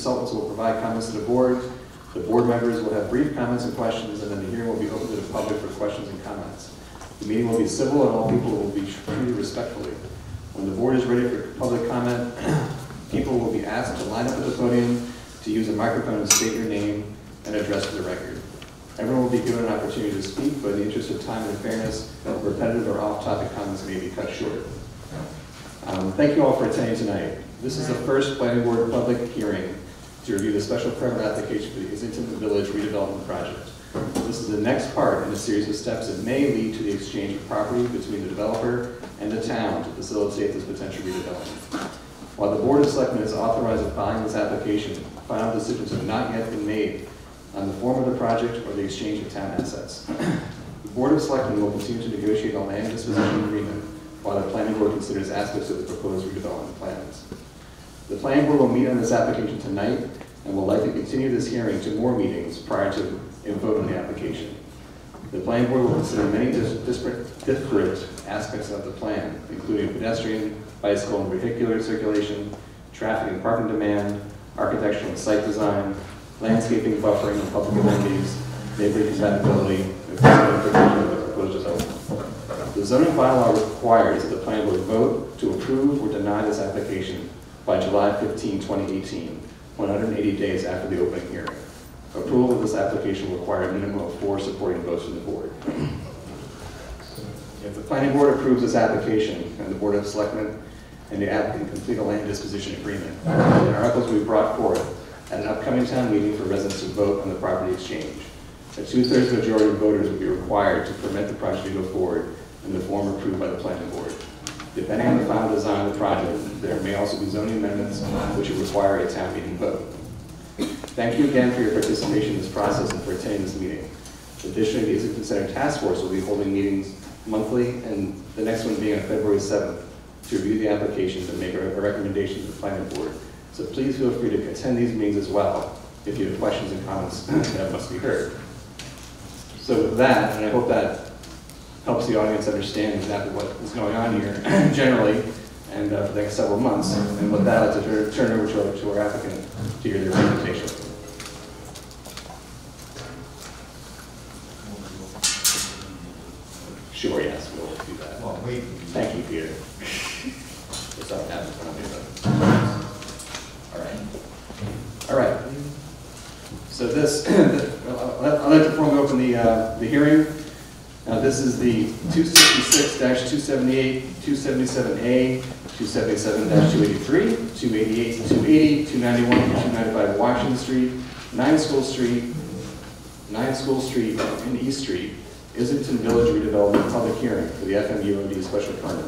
consultants will provide comments to the board, the board members will have brief comments and questions, and then the hearing will be open to the public for questions and comments. The meeting will be civil and all people will be treated respectfully. When the board is ready for public comment, people will be asked to line up at the podium, to use a microphone and state your name and address for the record. Everyone will be given an opportunity to speak, but in the interest of time and fairness, repetitive or off-topic comments may be cut short. Um, Thank you all for attending tonight. This is the first planning board public hearing to review the special permit application for the Islington Village redevelopment project. This is the next part in a series of steps that may lead to the exchange of property between the developer and the town to facilitate this potential redevelopment. While the Board of Selectmen is authorized to filing this application, final decisions have not yet been made on the form of the project or the exchange of town assets. The Board of Selectmen will continue to negotiate a land disposition agreement while the planning board considers aspects of the proposed redevelopment plans. The planning board will meet on this application tonight and will likely continue this hearing to more meetings prior to a vote on the application. The planning board will consider many dis- disparate, disparate aspects of the plan, including pedestrian, bicycle, and vehicular circulation, traffic and parking demand, architectural and site design, landscaping, buffering, and public amenities, neighborhood compatibility, and proposed development. The zoning bylaw requires that the planning board vote to approve or deny this application by July 15, 2018, 180 days after the opening hearing. Approval of this application will require a minimum of four supporting votes from the board. If the planning board approves this application, and the Board of Selectmen and the applicant complete a land disposition agreement, then articles will be brought forth at an upcoming town meeting for residents to vote on the property exchange. A two-thirds majority of voters will be required to permit the project to go forward in the form approved by the planning board. Depending on the final design of the project, there may also be zoning amendments which would require a town meeting vote. Thank you again for your participation in this process and for attending this meeting. Additionally, the Islington Center Task Force will be holding meetings monthly, and the next one being on February 7th, to review the applications and make a recommendation to the planning board. So please feel free to attend these meetings as well, if you have questions and comments that must be heard. So with that, and I hope that helps the audience understand exactly what is going on here generally, and uh, for the next several months. And with that, I'd like to turn- turn over to our- to our applicant to hear their presentation. Sure, yes, we'll do that. Well, wait. Thank you, Peter. It's up now in front of me, but, all right. All right. So this, I'd like to formally open the, uh, the hearing. Now, this is the 266-278, 277A, 277-283, 288, 280, 291, 295 Washington Street, 9 School Street, 9 School Street, and East Street, Islington Village redevelopment public hearing for the FMUOD special permit.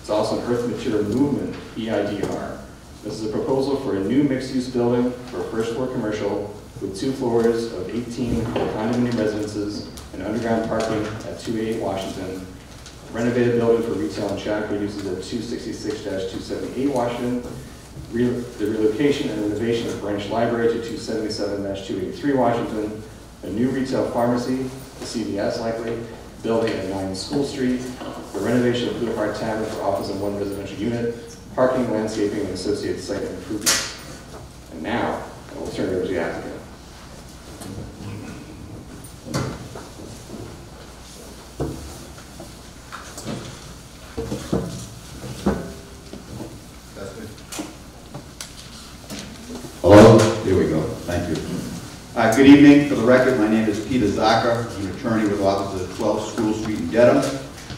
It's also an earth material movement, EIDR. This is a proposal for a new mixed-use building for a first-floor commercial with two floors of 18 condominium residences and underground parking at 288 Washington. Renovated building for retail and childcare uses at 266-278 Washington. Re- The relocation and renovation of Branch Library to 277-283 Washington. A new retail pharmacy, the CVS likely, building at 9 School Street. The renovation of Blue Hart Tavern for office and one residential unit. Parking, landscaping, and associated site improvements. And now, I will turn it over to the applicant. That's it. Hello, here we go, thank you. Good evening, for the record, my name is Peter Zahka, I'm an attorney with offices at 12 School Street in Dedham.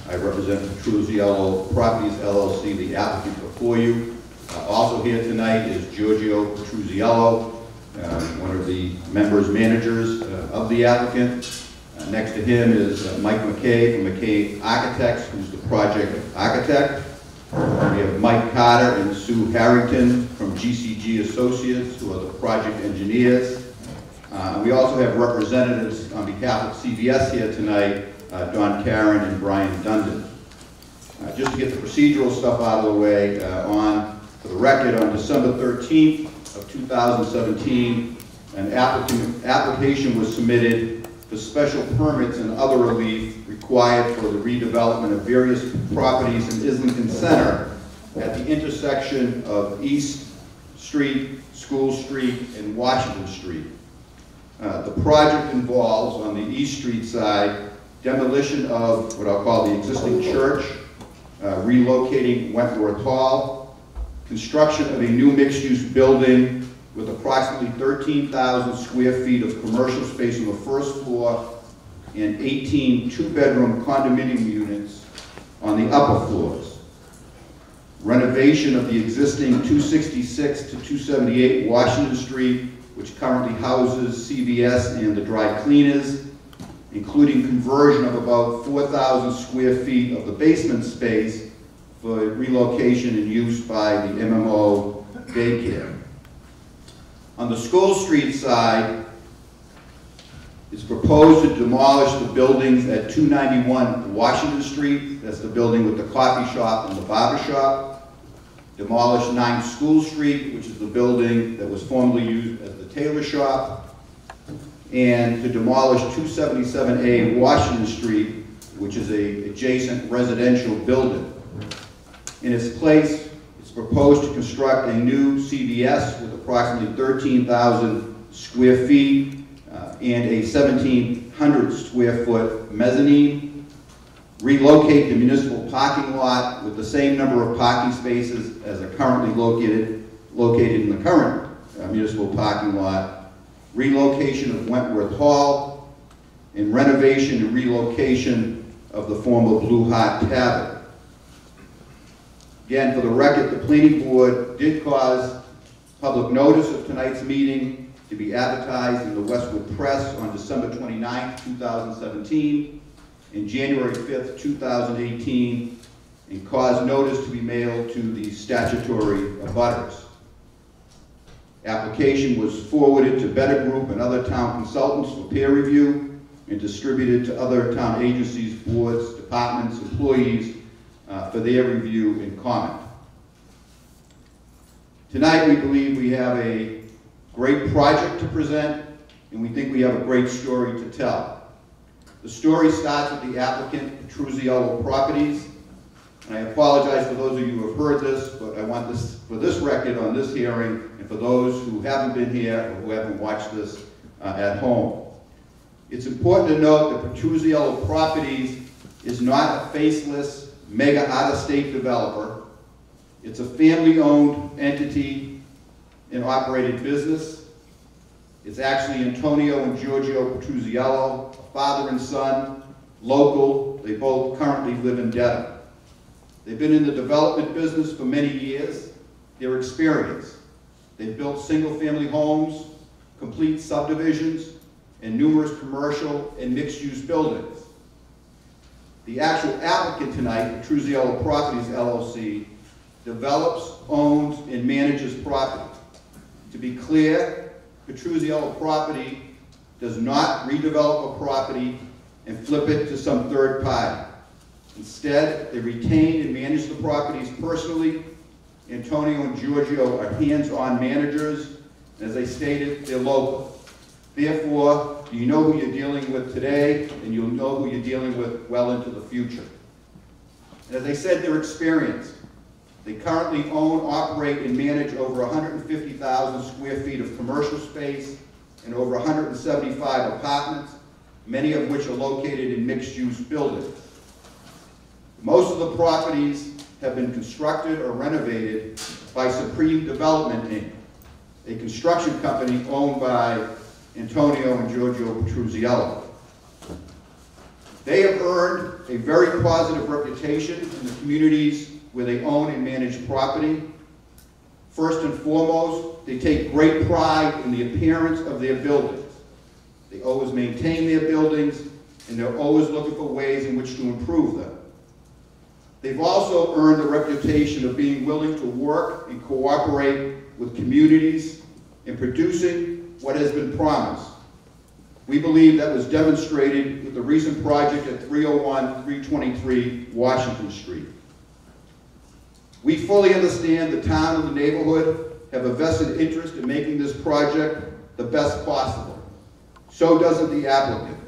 I represent Petruzziello Properties LLC, the applicant before you. Uh, Also here tonight is Giorgio Petruzziello, uh, one of the members, managers uh, of the applicant. Uh, Next to him is uh, Mike McKay from McKay Architects, who's the project architect. We have Mike Carter and Sue Harrington from GCG Associates, who are the project engineers. Uh, We also have representatives on behalf of CVS here tonight, uh, Don Karen and Brian Dundon. Uh, Just to get the procedural stuff out of the way, uh, on, for the record, on December 13th of 2017, an applicant, application was submitted for special permits and other relief required for the redevelopment of various properties in Islington Center at the intersection of East Street, School Street, and Washington Street. Uh, The project involves, on the East Street side, demolition of what I'll call the existing church, uh, relocating Wentworth Hall, construction of a new mixed-use building with approximately 13,000 square feet of commercial space on the first floor and 18 two-bedroom condominium units on the upper floors. Renovation of the existing 266 to 278 Washington Street, which currently houses CVS and the dry cleaners, including conversion of about 4,000 square feet of the basement space for relocation and use by the MMO daycare. On the School Street side, it's proposed to demolish the buildings at 291 Washington Street, that's the building with the coffee shop and the barber shop. Demolish 9 School Street, which is the building that was formerly used as the tailor shop. And to demolish 277A Washington Street, which is a adjacent residential building. In its place, it's proposed to construct a new CVS with approximately 13,000 square feet uh, and a 1,700 square foot mezzanine. Relocate the municipal parking lot with the same number of parking spaces as are currently located, located in the current municipal parking lot. Relocation of Wentworth Hall and renovation and relocation of the former Blue Hart Tavern. Again, for the record, the planning board did cause public notice of tonight's meeting to be advertised in the Westwood Press on December 29, 2017, and January 5th, 2018, and caused notice to be mailed to the statutory abutters. Application was forwarded to BETA Group and other town consultants for peer review and distributed to other town agencies, boards, departments, employees uh, for their review and comment. Tonight, we believe we have a great project to present, and we think we have a great story to tell. The story starts with the applicant, Petruzziello Properties, I apologize for those of you who have heard this, but I want this, for this record on this hearing, and for those who haven't been here or who haven't watched this uh, at home. It's important to note that Petruzziello Properties is not a faceless, mega out-of-state developer. It's a family-owned entity and operated business. It's actually Antonio and Giorgio Petruzziello, father and son, local. They both currently live in Dedham. They've been in the development business for many years. They're experienced. They've built single-family homes, complete subdivisions, and numerous commercial and mixed-use buildings. The actual applicant tonight, Petruzziello Properties LLC, develops, owns, and manages property. To be clear, Petruzziello Property does not redevelop a property and flip it to some third party. Instead, they retain and manage the properties personally. Antonio and Giorgio are hands-on managers. As I stated, they're local. Therefore, you know who you're dealing with today, and you'll know who you're dealing with well into the future. As I said, they're experienced. They currently own, operate, and manage over 150,000 square feet of commercial space and over 175 apartments, many of which are located in mixed-use buildings. Most of the properties have been constructed or renovated by Supreme Development Inc., a construction company owned by Antonio and Giorgio Petruzziello. They have earned a very positive reputation in the communities where they own and manage property. First and foremost, they take great pride in the appearance of their buildings. They always maintain their buildings, and they're always looking for ways in which to improve them. They've also earned the reputation of being willing to work and cooperate with communities in producing what has been promised, We believe that was demonstrated with the recent project at 301, 323 Washington Street. We fully understand the town and the neighborhood have a vested interest in making this project the best possible. So does the applicant.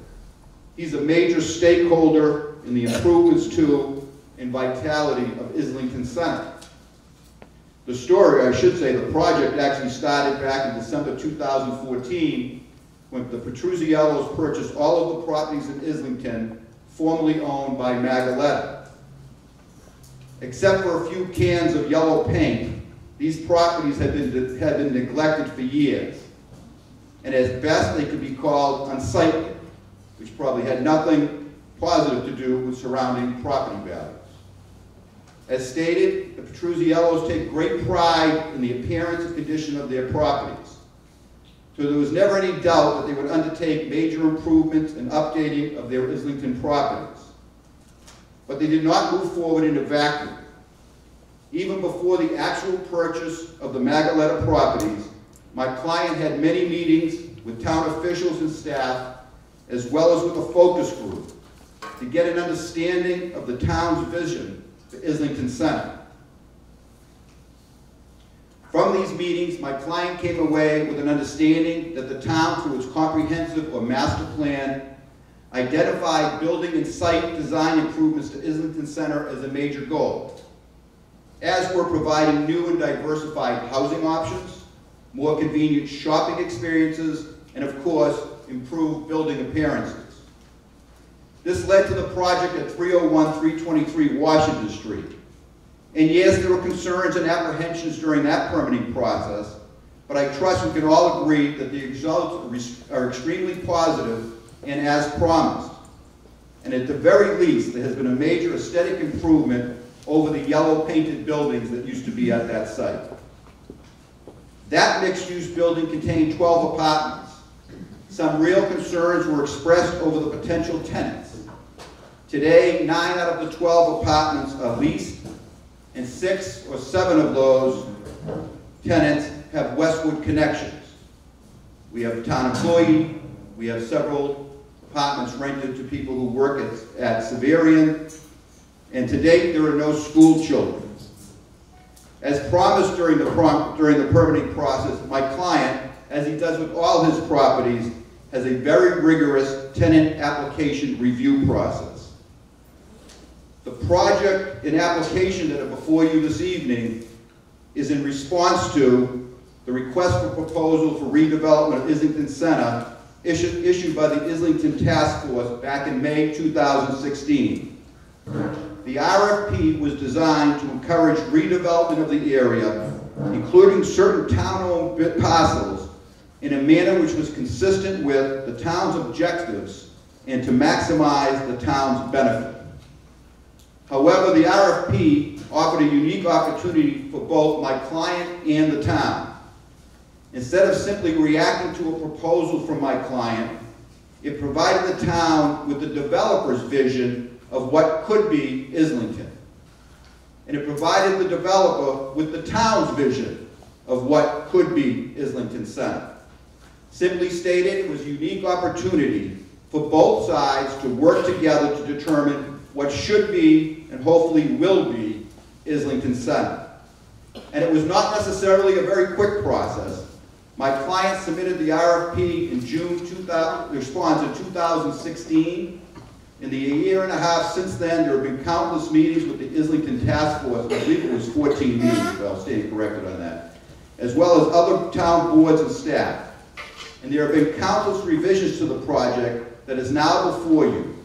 He's a major stakeholder in the improvements to and vitality of Islington Center. The story, I should say, the project actually started back in December 2014 when the Petruzziellos purchased all of the properties in Islington formerly owned by Magaletta. Except for a few cans of yellow paint, these properties had been, had been neglected for years. And as best, they could be called unsightly, which probably had nothing positive to do with surrounding property values. As stated, the Petruzziellos take great pride in the appearance and condition of their properties. So there was never any doubt that they would undertake major improvements and updating of their Islington properties. But they did not move forward in a vacuum. Even before the actual purchase of the Magaletta properties, my client had many meetings with town officials and staff, as well as with a focus group, to get an understanding of the town's vision Islington Center. From these meetings, my client came away with an understanding that the town, through its comprehensive or master plan, identified building and site design improvements to Islington Center as a major goal, as were providing new and diversified housing options, more convenient shopping experiences, and of course, improved building appearances. This led to the project at 301 323 Washington Street. And yes, there were concerns and apprehensions during that permitting process, but I trust we can all agree that the results are extremely positive and as promised. And at the very least, there has been a major aesthetic improvement over the yellow painted buildings that used to be at that site. That mixed-use building contained 12 apartments. Some real concerns were expressed over the potential tenants. Today, nine out of the 12 apartments are leased, and six or seven of those tenants have Westwood connections. We have a town employee, we have several apartments rented to people who work at, at Xaverian, and to date, there are no school children. As promised during the, during the permitting process, my client, as he does with all his properties, has a very rigorous tenant application review process. The project and application that are before you this evening is in response to the request for proposal for redevelopment of Islington Center issued, issued by the Islington Task Force back in May 2016. The RFP was designed to encourage redevelopment of the area, including certain town-owned parcels, in a manner which was consistent with the town's objectives and to maximize the town's benefit. However, the RFP offered a unique opportunity for both my client and the town. Instead of simply reacting to a proposal from my client, it provided the town with the developer's vision of what could be Islington. And it provided the developer with the town's vision of what could be Islington Center. Simply stated, it was a unique opportunity for both sides to work together to determine what should be and hopefully will be Islington Center. And it was not necessarily a very quick process. My client submitted the RFP in June 2000, response in 2016, in the year and a half since then, there have been countless meetings with the Islington Task Force. I believe it was 14 meetings, if I'll stand corrected on that, as well as other town boards and staff. And there have been countless revisions to the project that is now before you.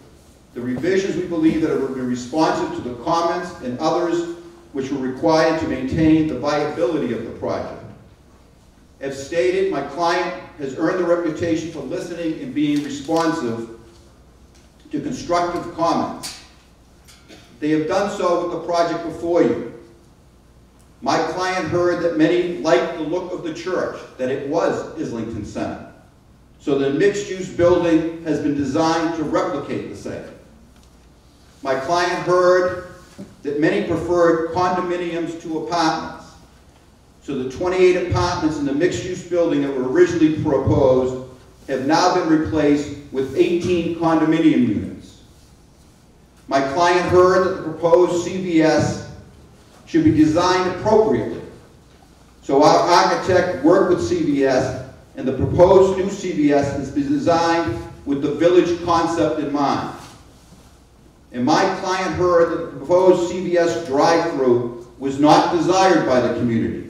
The revisions we believe that have been responsive to the comments and others which were required to maintain the viability of the project. As stated, my client has earned the reputation for listening and being responsive to constructive comments. They have done so with the project before you. My client heard that many liked the look of the church, that it was Islington Center. So the mixed-use building has been designed to replicate the same. My client heard that many preferred condominiums to apartments. So the 28 apartments in the mixed-use building that were originally proposed have now been replaced with 18 condominium units. My client heard that the proposed CVS should be designed appropriately. So our architect worked with CVS, and the proposed new CVS is designed with the village concept in mind. And my client heard that the proposed CVS drive-through was not desired by the community.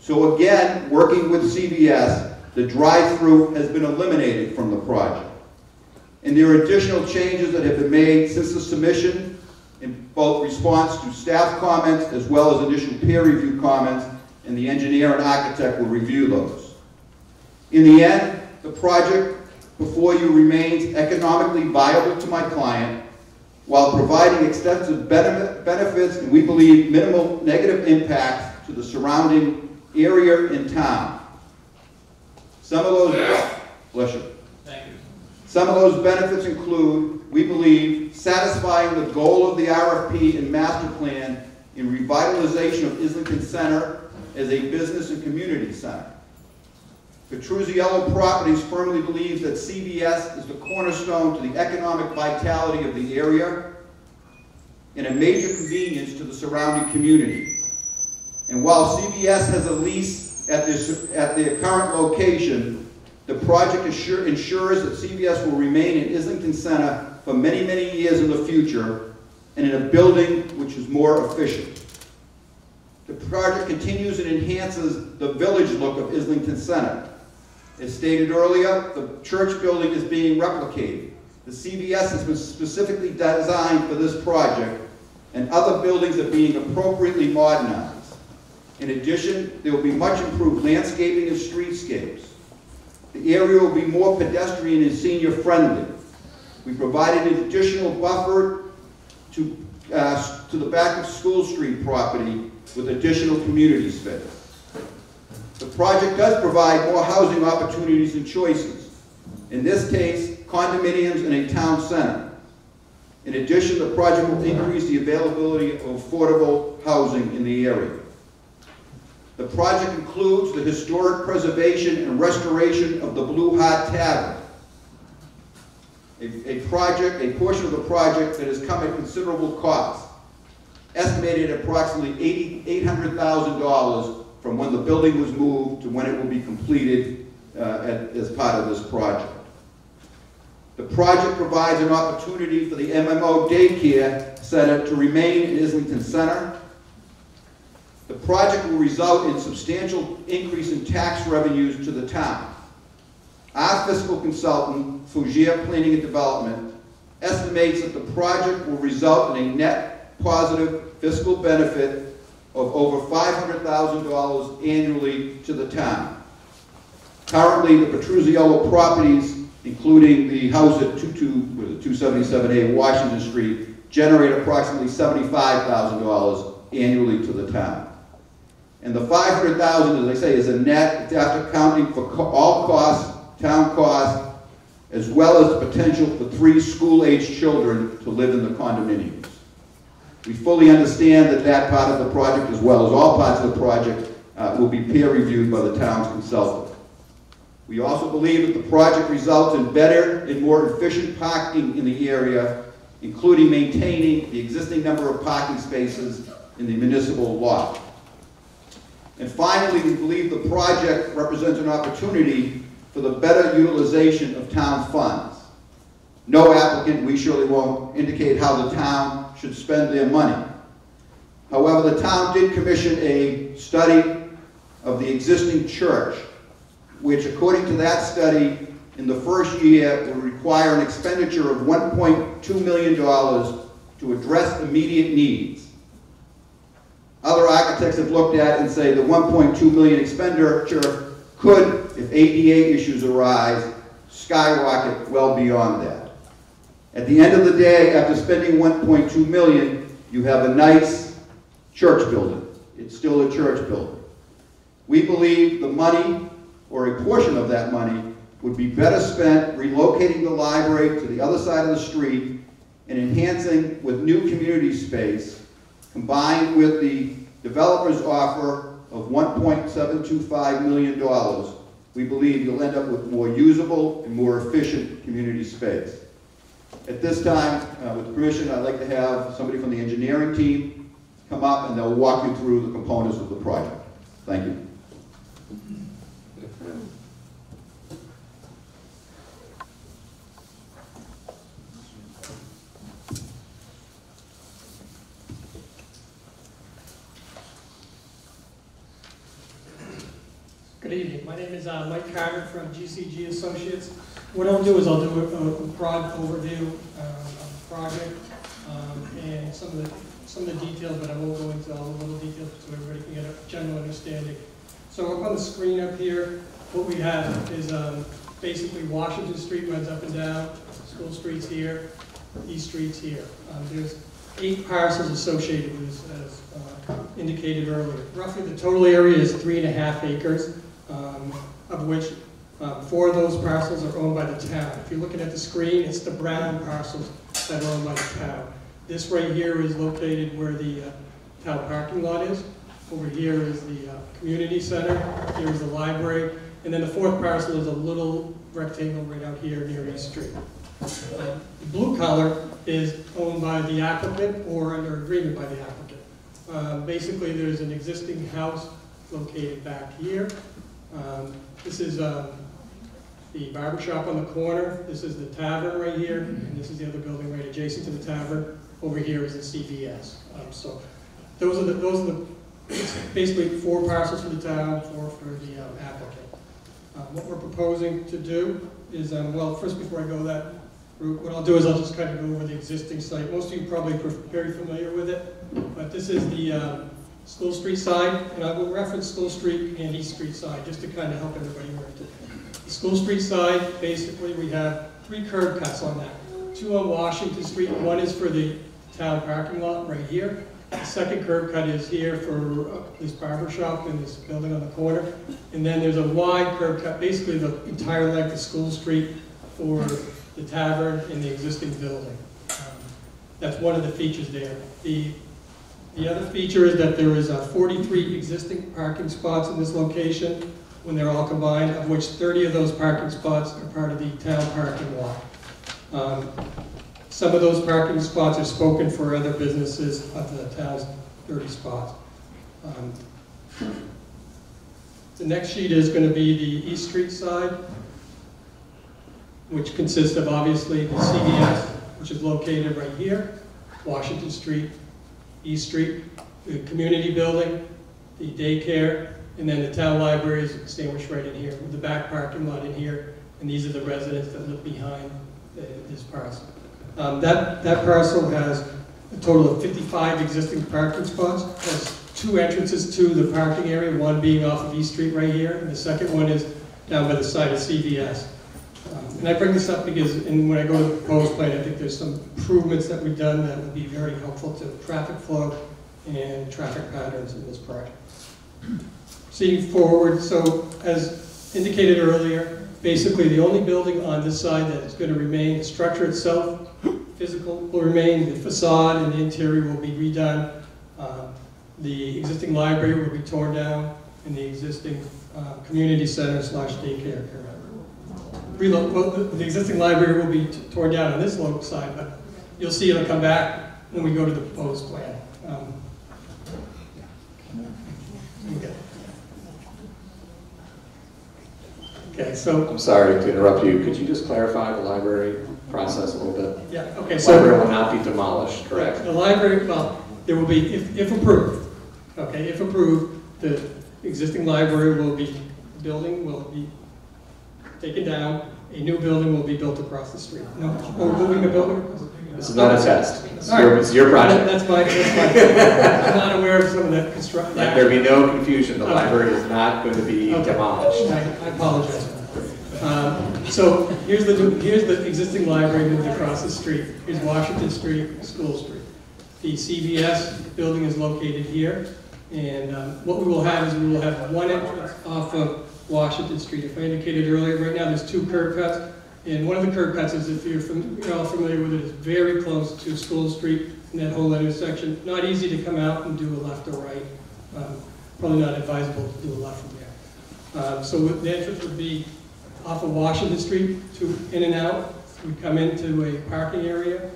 So again, working with CVS, the drive-through has been eliminated from the project. And there are additional changes that have been made since the submission in both response to staff comments as well as initial peer review comments, and the engineer and architect will review those. In the end, the project before you remains economically viable to my client while providing extensive benefits and we believe minimal negative impacts to the surrounding area and town. Some of those, bless you. Thank you. Some of those benefits include, we believe, satisfying the goal of the RFP and master plan in revitalization of Islington Center as a business and community center. Petruzziello Properties firmly believes that CVS is the cornerstone to the economic vitality of the area and a major convenience to the surrounding community. And while CVS has a lease at this, at their current location, the project assure- ensures that CVS will remain in Islington Center for many, many years in the future and in a building which is more efficient. The project continues and enhances the village look of Islington Center. As stated earlier, the church building is being replicated. The CVS has been specifically designed for this project, and other buildings are being appropriately modernized. In addition, there will be much improved landscaping and streetscapes. The area will be more pedestrian and senior friendly. We provided an additional buffer to, uh, to the back of School Street property with additional community space. The project does provide more housing opportunities and choices. In this case, condominiums and a town center. In addition, the project will increase the availability of affordable housing in the area. The project includes the historic preservation and restoration of the Blue Hart Tavern, a, a, project, a portion of the project that has come at considerable cost, estimated at approximately $800,000 from when the building was moved to when it will be completed, uh, at- as part of this project. The project provides an opportunity for the MMO daycare center to remain in Islington Center. The project will result in substantial increase in tax revenues to the town. Our fiscal consultant, Fougere Planning and Development, estimates that the project will result in a net positive fiscal benefit of over $500,000 annually to the town. Currently, the Petruzziello properties, including the house at 22, what is it, 277A Washington Street, generate approximately $75,000 annually to the town. And the 500,000, as I say, is a net, after accounting for co- all costs, town costs, as well as the potential for three school-aged children to live in the condominiums. We fully understand that that part of the project, as well as all parts of the project, uh, will be peer reviewed by the town's consultant. We also believe that the project results in better and more efficient parking in the area, including maintaining the existing number of parking spaces in the municipal lot. And finally, we believe the project represents an opportunity for the better utilization of town funds. No applicant, we surely won't indicate how the town should spend their money. However, the town did commission a study of the existing church, which according to that study, in the first year would require an expenditure of $1.2 million to address immediate needs. Other architects have looked at and say the 1.2 million expenditure could, if ADA issues arise, skyrocket well beyond that. At the end of the day, after spending 1.2 million, you have a nice church building. It's still a church building. We believe the money, or a portion of that money, would be better spent relocating the library to the other side of the street and enhancing with new community space, combined with the developer's offer of $1.725 million we believe you'll end up with more usable and more efficient community space. At this time, uh, with permission, I'd like to have somebody from the engineering team come up and they'll walk you through the components of the project. Thank you. Good evening. My name is uh, Mike Carter from GCG Associates. What I'll do is I'll do a a broad overview um, of the project um, and some of the, some of the details, but I won't go into all the little details so everybody can get a general understanding. So up on the screen up here, what we have is um, basically Washington Street runs up and down, School Street's here, East Street's here. Um, There's eight parcels associated with this, as uh, indicated earlier. Roughly, the total area is three and a half acres, um, of which uh, four of those parcels are owned by the town. If you're looking at the screen, it's the brown parcels that are owned by the town. This right here is located where the uh, town parking lot is. Over here is the uh, community center, here is the library, and then the fourth parcel is a little rectangle right out here near East Street. Uh, The blue color is owned by the applicant or under agreement by the applicant. Uh, Basically, there's an existing house located back here. Um, This is um, the barber shop on the corner, this is the tavern right here, and this is the other building right adjacent to the tavern. Over here is the CVS. Um, So those are the, those are the, basically four parcels for the town, four for the um, applicant. Um, What we're proposing to do is, um, well, first before I go that route, what I'll do is I'll just kind of go over the existing site. Most of you probably are very familiar with it, but this is the um, School Street side, and I will reference School Street and East Street side, just to kind of help everybody orient it. School Street side, basically, we have three curb cuts on that. Two on Washington Street, one is for the town parking lot right here. The second curb cut is here for uh, this barber shop and this building on the corner. And then there's a wide curb cut, basically the entire length of School Street for the tavern and the existing building. Um, That's one of the features there. The, the other feature is that there is uh, 43 existing parking spots in this location when they're all combined, of which 30 of those parking spots are part of the town parking lot. Um, Some of those parking spots are spoken for other businesses of the town's 30 spots. Um, The next sheet is going to be the East Street side, which consists of obviously the CVS, which is located right here, Washington Street, East Street, the community building, the daycare, and then the town library is extinguished right in here, with the back parking lot in here, and these are the residents that live behind uh, this parcel. Um, That, that parcel has a total of 55 existing parking spots, has two entrances to the parking area, one being off of East Street right here, and the second one is down by the side of CVS. Um, And I bring this up because, when I go to the proposed plan, I think there's some improvements that we've done that would be very helpful to traffic flow and traffic patterns in this project. Proceeding forward, so as indicated earlier, basically the only building on this side that is going to remain, the structure itself, physical will remain, the facade and the interior will be redone. Uh, The existing library will be torn down, and the existing uh, community center slash daycare relo, well, the, existing library will be torn down on this local side, but you'll see it'll come back when we go to the proposed plan. Um, okay. Okay, so, I'm sorry to interrupt you. Could you just clarify the library process a little bit? yeah, okay, The library will not be demolished, correct? the library, well, there will be, if, if approved, okay, if approved, the existing library will be, the building will be taken down, a new building will be built across the street. No, we're moving the building? This is not a test. It's your, right. it's your project. That's my, that's my, I'm not aware of some of that construction. Let there be no confusion. The Okay. library is not going to be Okay. demolished. I I apologize. Um, So here's the, here's the existing library moved across the street. Here's Washington Street, School Street. The CVS building is located here, and um, what we will have is we will have one entrance off of Washington Street. If I indicated earlier, right now, there's two curb cuts, and one of the curb cuts is, if you're fam- you're all familiar with it, is very close to School Street and that whole intersection. Not easy to come out and do a left or right. Um, Probably not advisable to do a left from there. Uh, So the entrance would be off of Washington Street to in and out. We'd come into a parking area.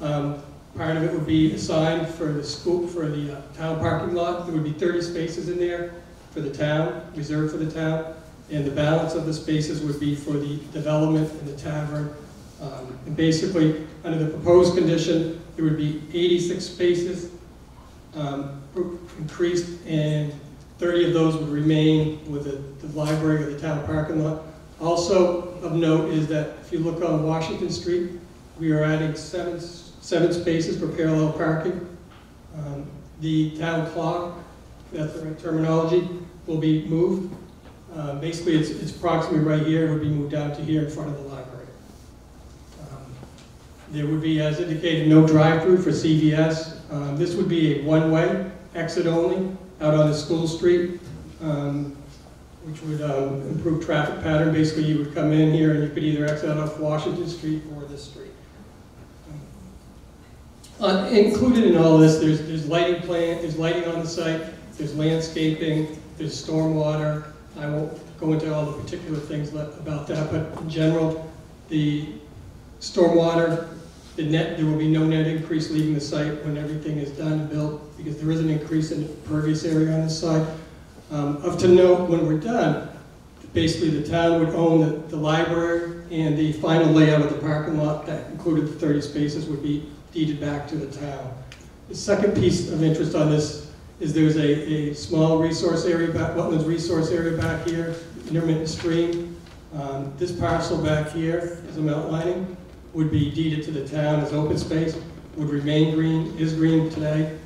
Um, Part of it would be assigned for the school, for the uh, town parking lot. There would be 30 spaces in there for the town, reserved for the town. And the balance of the spaces would be for the development and the tavern. Um, And basically, under the proposed condition, there would be 86 spaces um, increased, and 30 of those would remain with the, the library or the town parking lot. Also of note is that if you look on Washington Street, we are adding seven, seven spaces for parallel parking. Um, The town clock, that's the right terminology, will be moved. Uh, Basically, it's, it's approximately right here, it would be moved down to here in front of the library. Um, There would be, as indicated, no drive-through for CVS. Um, This would be a one-way, exit only, out on the school street, um, which would um, improve traffic pattern. Basically, you would come in here and you could either exit off Washington Street or this street. Uh, Included in all this, there's, there's lighting plan, there's lighting on the site, there's landscaping, there's stormwater. I won't go into all the particular things about that, but in general, the stormwater, the net, there will be no net increase leaving the site when everything is done and built, because there is an increase in pervious area on this site. Um, Of to note, when we're done, basically the town would own the, the library, and the final layout of the parking lot, that included the 30 spaces, would be deeded back to the town. The second piece of interest on this is there's a, a small resource area back, wetlands resource area back here, intermittent stream. Um, This parcel back here, as I'm outlining, would be deeded to the town as open space, would remain green, is green today.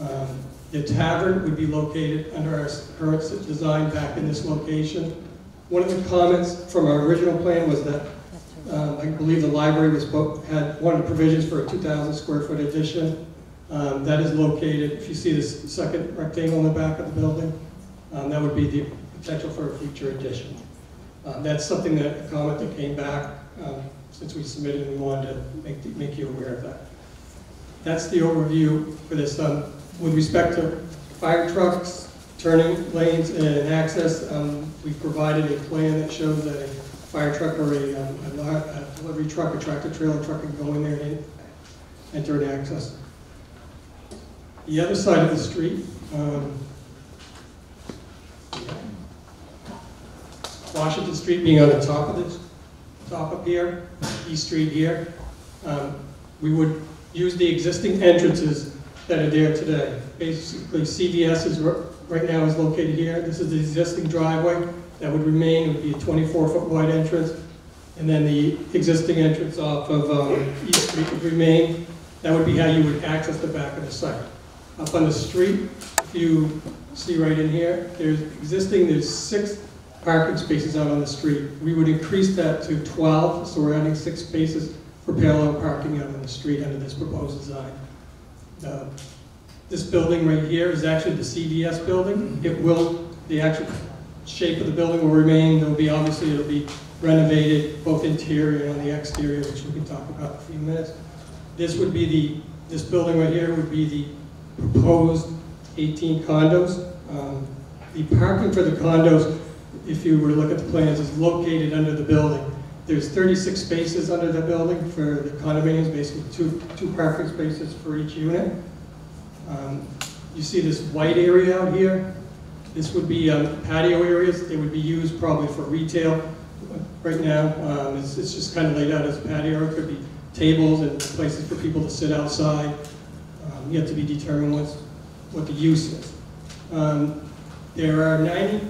Um, The tavern would be located under our current design back in this location. One of the comments from our original plan was that um, I believe the library was, had one of the provisions for a 2,000 square foot addition. Um, That is located, if you see this second rectangle in the back of the building, um, that would be the potential for a future addition. Uh, That's something that, a comment that came back um, since we submitted, and we wanted to make, the- make you aware of that. That's the overview for this. Um, With respect to fire trucks, turning lanes and access, um, we've provided a plan that shows that a fire truck or a, um, a a delivery truck, a tractor trailer truck can go in there and enter and access. The other side of the street, um, Washington Street being on the top of this, top up here, East Street here, um, we would use the existing entrances that are there today. Basically, CVS is, right now is located here. This is the existing driveway that would remain, It would be a 24-foot wide entrance. And then the existing entrance off of um, East Street would remain. That would be how you would access the back of the site. Up on the street, if you see right in here, there's existing, there's six parking spaces out on the street. We would increase that to 12, so we're adding six spaces for parallel parking out on the street under this proposed design. Uh, This building right here is actually the CVS building. It will, the actual shape of the building will remain, there'll be, obviously, it'll be renovated, both interior and the exterior, which we can talk about in a few minutes. This would be the, this building right here would be the proposed 18 condos. Um, The parking for the condos, if you were to look at the plans, is located under the building. There's 36 spaces under the building for the condominiums, basically two, two parking spaces for each unit. Um, You see this white area out here? This would be um, patio areas. They would be used probably for retail. Right now, um, it's, it's just kind of laid out as a patio. It could be tables and places for people to sit outside. Um, Yet to be determined what's, what the use is. Um, There are 90, let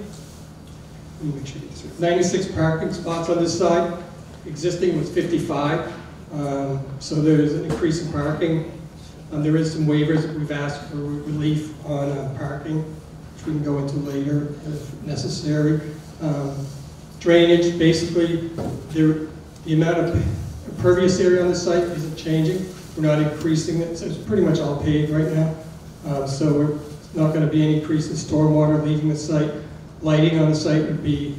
me make sure I get this right. 96 parking spots on this side. Existing was 55. Um, So there's an increase in parking. Um, There is some waivers that we've asked for relief on uh, parking, which we can go into later if necessary. Um, Drainage, basically, there, the amount of impervious area on the site isn't changing. We're not increasing it, so it's pretty much all paved right now. Uh, So we're not going to be any increase in stormwater leaving the site. Lighting on the site would be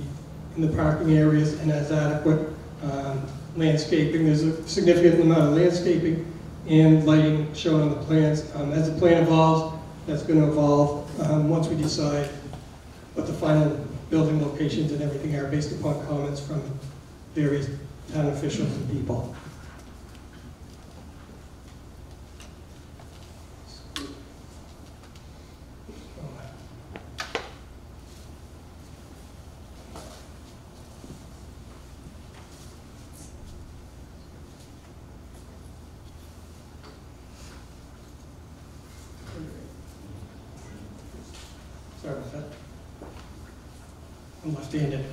in the parking areas and as adequate. Um, Landscaping, there's a significant amount of landscaping and lighting shown on the plans. Um, As the plan evolves, that's going to evolve um, once we decide what the final building locations and everything are based upon comments from various town officials and people. Sorry about that. I'm left-handed.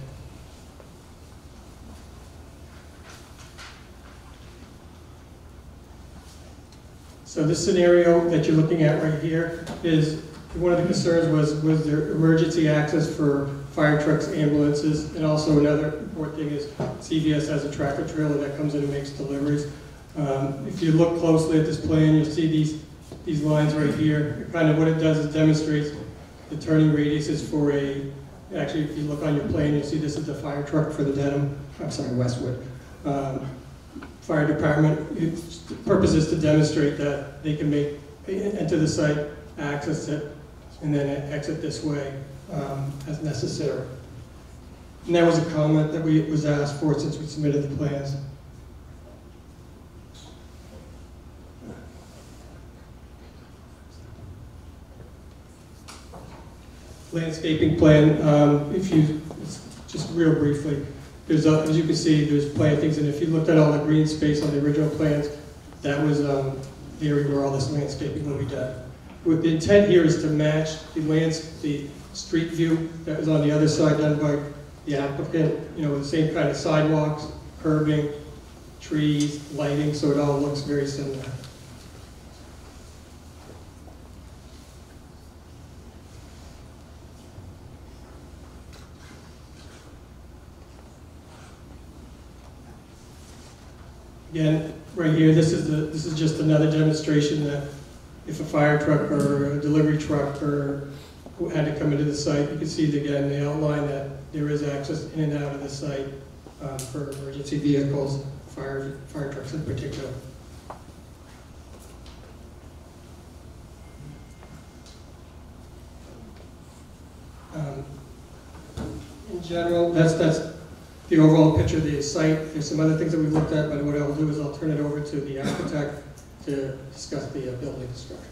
So this scenario that you're looking at right here is, one of the concerns was, was there emergency access for fire trucks, ambulances, and also another important thing is CVS has a tractor trailer that comes in and makes deliveries. Um, If you look closely at this plan, you'll see these, these lines right here. Kind of what it does is demonstrates the turning radiuses for a, actually, if you look on your plan, you'll see this is the fire truck for the Dedham, I'm sorry, Westwood. um, Fire department, its purpose is to demonstrate that they can make, enter the site, access it, and then exit this way um, as necessary. And that was a comment that we, was asked for since we submitted the plans. landscaping plan, um, if you, just real briefly, there's, uh, as you can see, there's plantings, and if you looked at all the green space on the original plans, that was um, the area where all this landscaping will be done. With the intent here is to match the lands, the street view that was on the other side done by the applicant, you know, with the same kind of sidewalks, curbing, trees, lighting, so it all looks very similar. Again, right here, this is the, this is just another demonstration that if a fire truck or a delivery truck or had to come into the site, you can see again, the outline that there is access in and out of the site um, for emergency vehicles, fire, fire trucks in particular. Um, In general, that's, that's the overall picture of the site. There's some other things that we've looked at, but what I'll do is I'll turn it over to the architect to discuss the uh, building structure.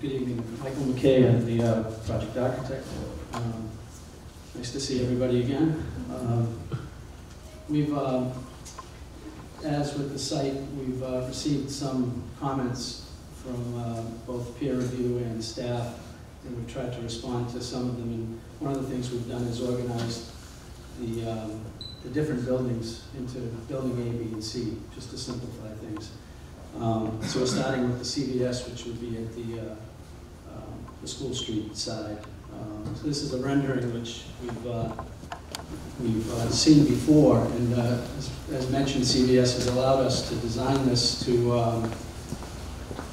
Good evening, Michael McKay, I'm the uh, project architect. Um, Nice to see everybody again. Um, We've, um, as with the site, we've uh, received some comments from uh, both peer review and staff, and we've tried to respond to some of them. And one of the things we've done is organized the, um, the different buildings into building A, B, and C, just to simplify things. Um, So we're starting with the CVS, which would be at the, uh, um, the School Street side. Um, So this is a rendering which we've, uh, we've uh, seen before, and uh, as- as mentioned, CVS has allowed us to design this to, um,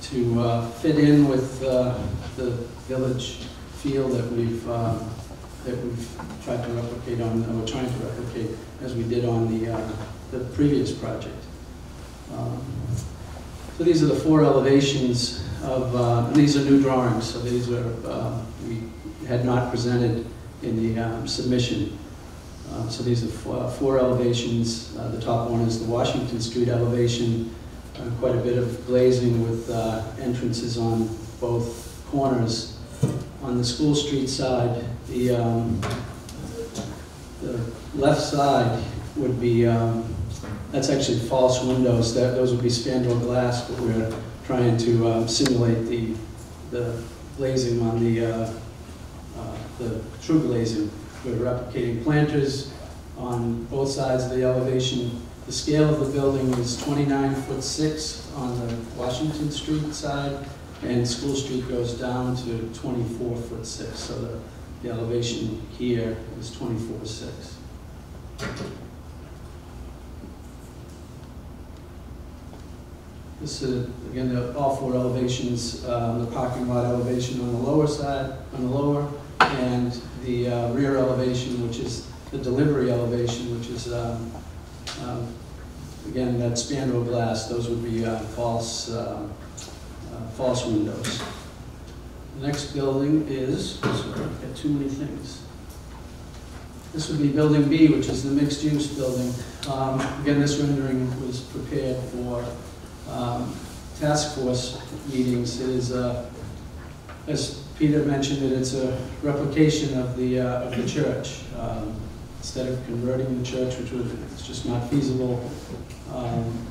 to uh, fit in with uh, the village feel that we've, um, that we've tried to replicate on, or trying to replicate as we did on the, uh, the previous project. Um, So these are the four elevations of, uh, these are new drawings, so these are, uh, we had not presented in the um, submission. Uh, So these are four- four elevations. Uh, The top one is the Washington Street elevation, uh, quite a bit of glazing with uh, entrances on both corners. On the School Street side, the, um, the left side would be, um, that's actually false windows, that, those would be spandrel glass, but we're trying to um, simulate the, the glazing on the, uh, uh, the true glazing. We're replicating planters on both sides of the elevation. The scale of the building is 29 foot 6 on the Washington Street side, and School Street goes down to 24 foot 6. So the, the elevation here is 24 6. This is, again, the, all four elevations, um, the parking lot elevation on the lower side, on the lower, and the uh, rear elevation, which is the delivery elevation, which is, um, um, again, that spandrel glass, those would be uh, false, uh, uh, false windows. The next building is, sorry, I've got too many things. This would be Building B, which is the mixed-use building. Um, Again, this rendering was prepared for um, task force meetings. It is, uh, as Peter mentioned, that it's a replication of the, uh, of the church. Um, Instead of converting the church, which it's just not feasible, um,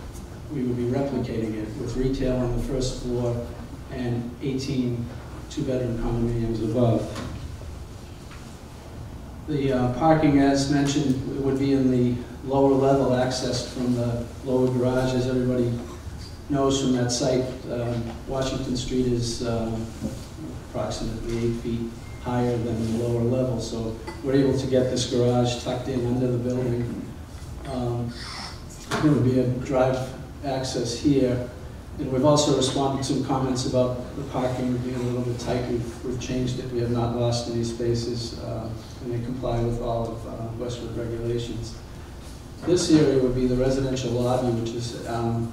we would be replicating it with retail on the first floor and 18 two-bedroom condominiums above. The uh, parking, as mentioned, would be in the lower level, accessed from the lower garage, as everybody knows from that site. um, Washington Street is um, approximately eight feet higher than the lower level, so we're able to get this garage tucked in under the building. Um, There would be a drive access here, and we've also responded to comments about the parking being a little bit tight. We've, we've changed it, we have not lost any spaces, uh, and they comply with all of uh, Westwood regulations. This area would be the residential lobby, which is um,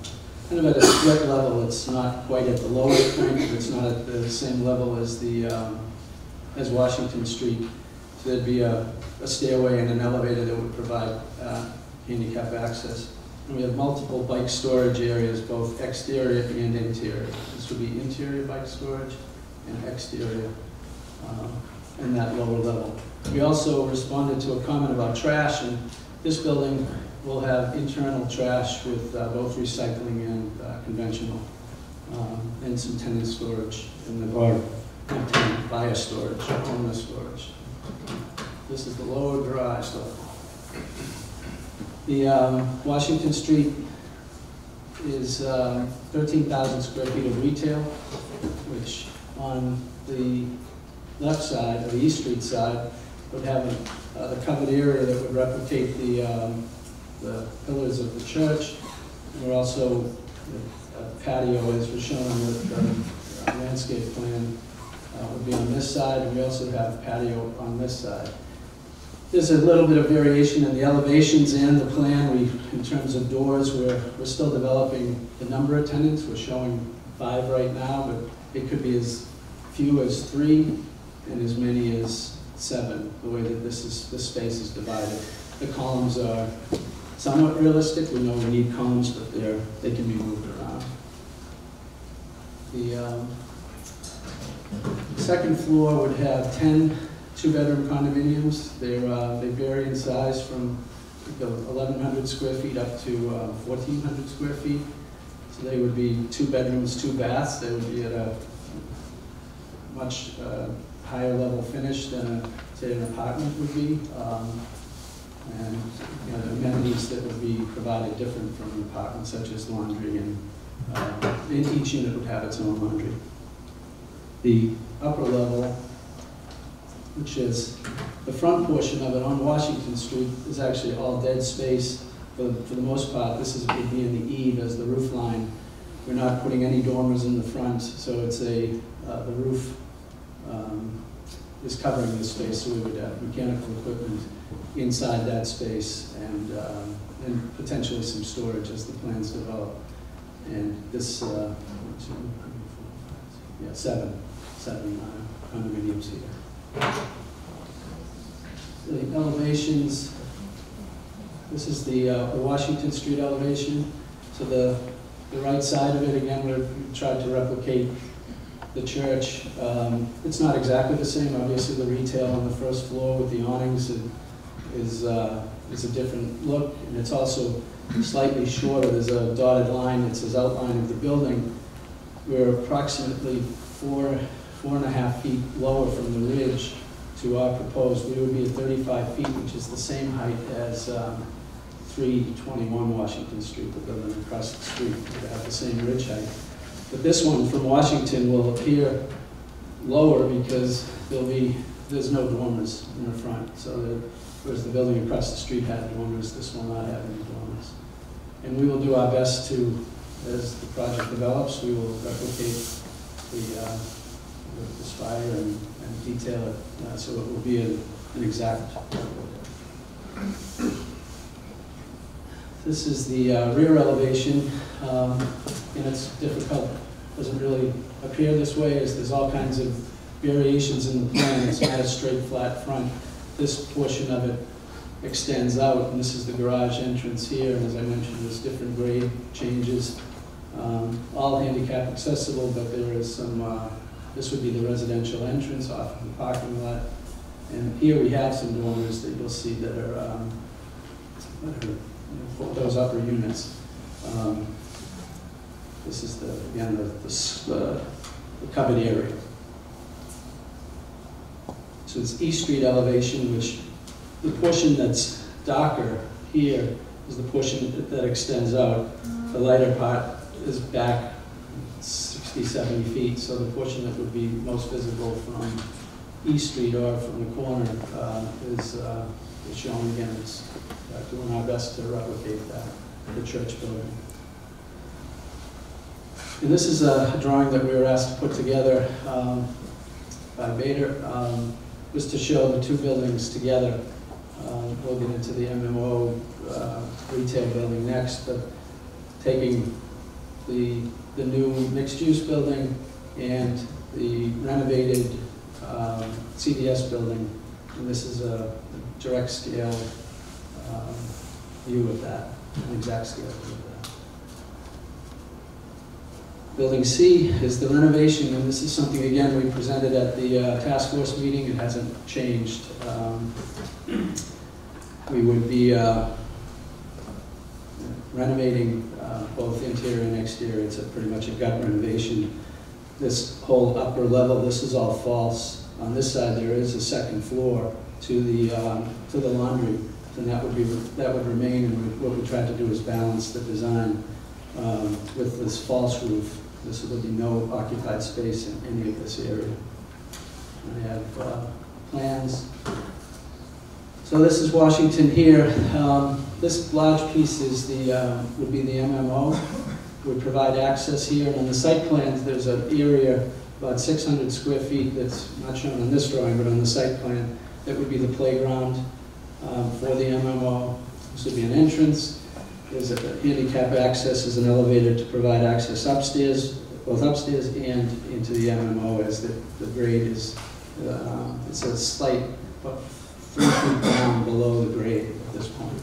kind of at a split level. It's not quite at the lowest point, but it's not at the same level as the, um, as Washington Street. So there'd be a a stairway and an elevator that would provide uh, handicap access. And we have multiple bike storage areas, both exterior and interior. This would be interior bike storage and exterior um, in that lower level. We also responded to a comment about trash, and this building will have internal trash with uh, both recycling and uh, conventional, um, and some tenant storage in the, not tenant, buyer storage, owner storage. This is the lower garage level. The um, Washington Street is um, 13,000 square feet of retail, which on the left side, or the East Street side, would have uh, the covered area that would replicate the, um, the pillars of the church. We're also, the patio, as was shown with the landscape plan, uh, would be on this side, and we also have patio on this side. There's a little bit of variation in the elevations and the plan. We, in terms of doors, we're, we're still developing the number of tenants. We're showing five right now, but it could be as few as three and as many as seven, the way that this is, this space is divided. The columns are somewhat realistic. We know we need columns, but they're, they can be moved around. The, um, second floor would have ten two-bedroom condominiums. They're, uh, they vary in size from eleven hundred square feet up to uh, fourteen hundred square feet. So they would be two bedrooms, two baths. They would be at a much uh, higher level finish than, a- say, an apartment would be. Um, And, you know, amenities that would be provided different from an apartment, such as laundry and, uh, and each unit would have its own laundry. The upper level which is the front portion of it on Washington Street is actually all dead space for, for the most part. This is, would be in the eave as the roof line. We're not putting any dormers in the front, so it's a, uh, the roof, um, is covering the space, so we would have mechanical equipment inside that space and, um, and potentially some storage as the plans develop. And this, uh, one, two, three, four, five, yeah, seven, seven uh, condominiums here. The elevations, this is the uh, Washington Street elevation. So the, the right side of it, again, we've tried to replicate the church. Um, It's not exactly the same, obviously, the retail on the first floor with the awnings and is, uh, is a different look, and it's also slightly shorter. There's a dotted line that says outline of the building. We're approximately four, four and a half feet lower from the ridge to our proposed. We would be at 35 feet, which is the same height as um, 321 Washington Street, the building across the street. Would have the same ridge height. But this one from Washington will appear lower because there'll be, there's no dormers in the front. So that, whereas the building across the street had dormers, this will not have any dormers. And we will do our best to, as the project develops, we will replicate the, uh, the- the spire and, and detail it, uh, so it will be an, an exact. This is the uh, rear elevation, um, and it's difficult, doesn't really appear this way, as there's all kinds of variations in the plan, it's not a straight, flat front. This portion of it extends out, and this is the garage entrance here, and as I mentioned, there's different grade changes. Um, All handicap accessible, but there is some, uh, this would be the residential entrance off of the parking lot. And here we have some dormers that you'll see that are, um, those upper units. Um, This is the, again, the, the the covered area. So it's East Street elevation, which, the portion that's darker here is the portion that- that extends out. The lighter part is back 60, 70 feet, so the portion that would be most visible from East Street or from the corner uh, is uh, is shown again. It's doing our best to replicate that, the church building. And this is a drawing that we were asked to put together um, by Bader, um, to show the two buildings together. Um, We'll get into the MMO uh, retail building next, but taking the, the new mixed-use building and the renovated um, CVS building, and this is a direct scale um, view of that, an exact scale of that. Building C is the renovation, and this is something, again, we presented at the uh, task force meeting, it hasn't changed. Um, We would be uh, renovating uh, both interior and exterior, it's a pretty much a gut renovation. This whole upper level, this is all false. On this side, there is a second floor to the, um, to the laundry, and that would be, that would remain, and what we tried to do is balance the design um, with this false roof. This would be no occupied space in any of this area. I have uh, plans. So this is Washington here. Um, This large piece is the, uh, would be the MMO, would provide access here. And on the site plans, there's an area about 600 square feet that's not shown on this drawing, but on the site plan, that would be the playground um, for the MMO. This would be an entrance. There's a handicap access, is an elevator to provide access upstairs, both upstairs and into the MMO as the, the grade is, uh, it's a slight, but three feet down below the grade at this point.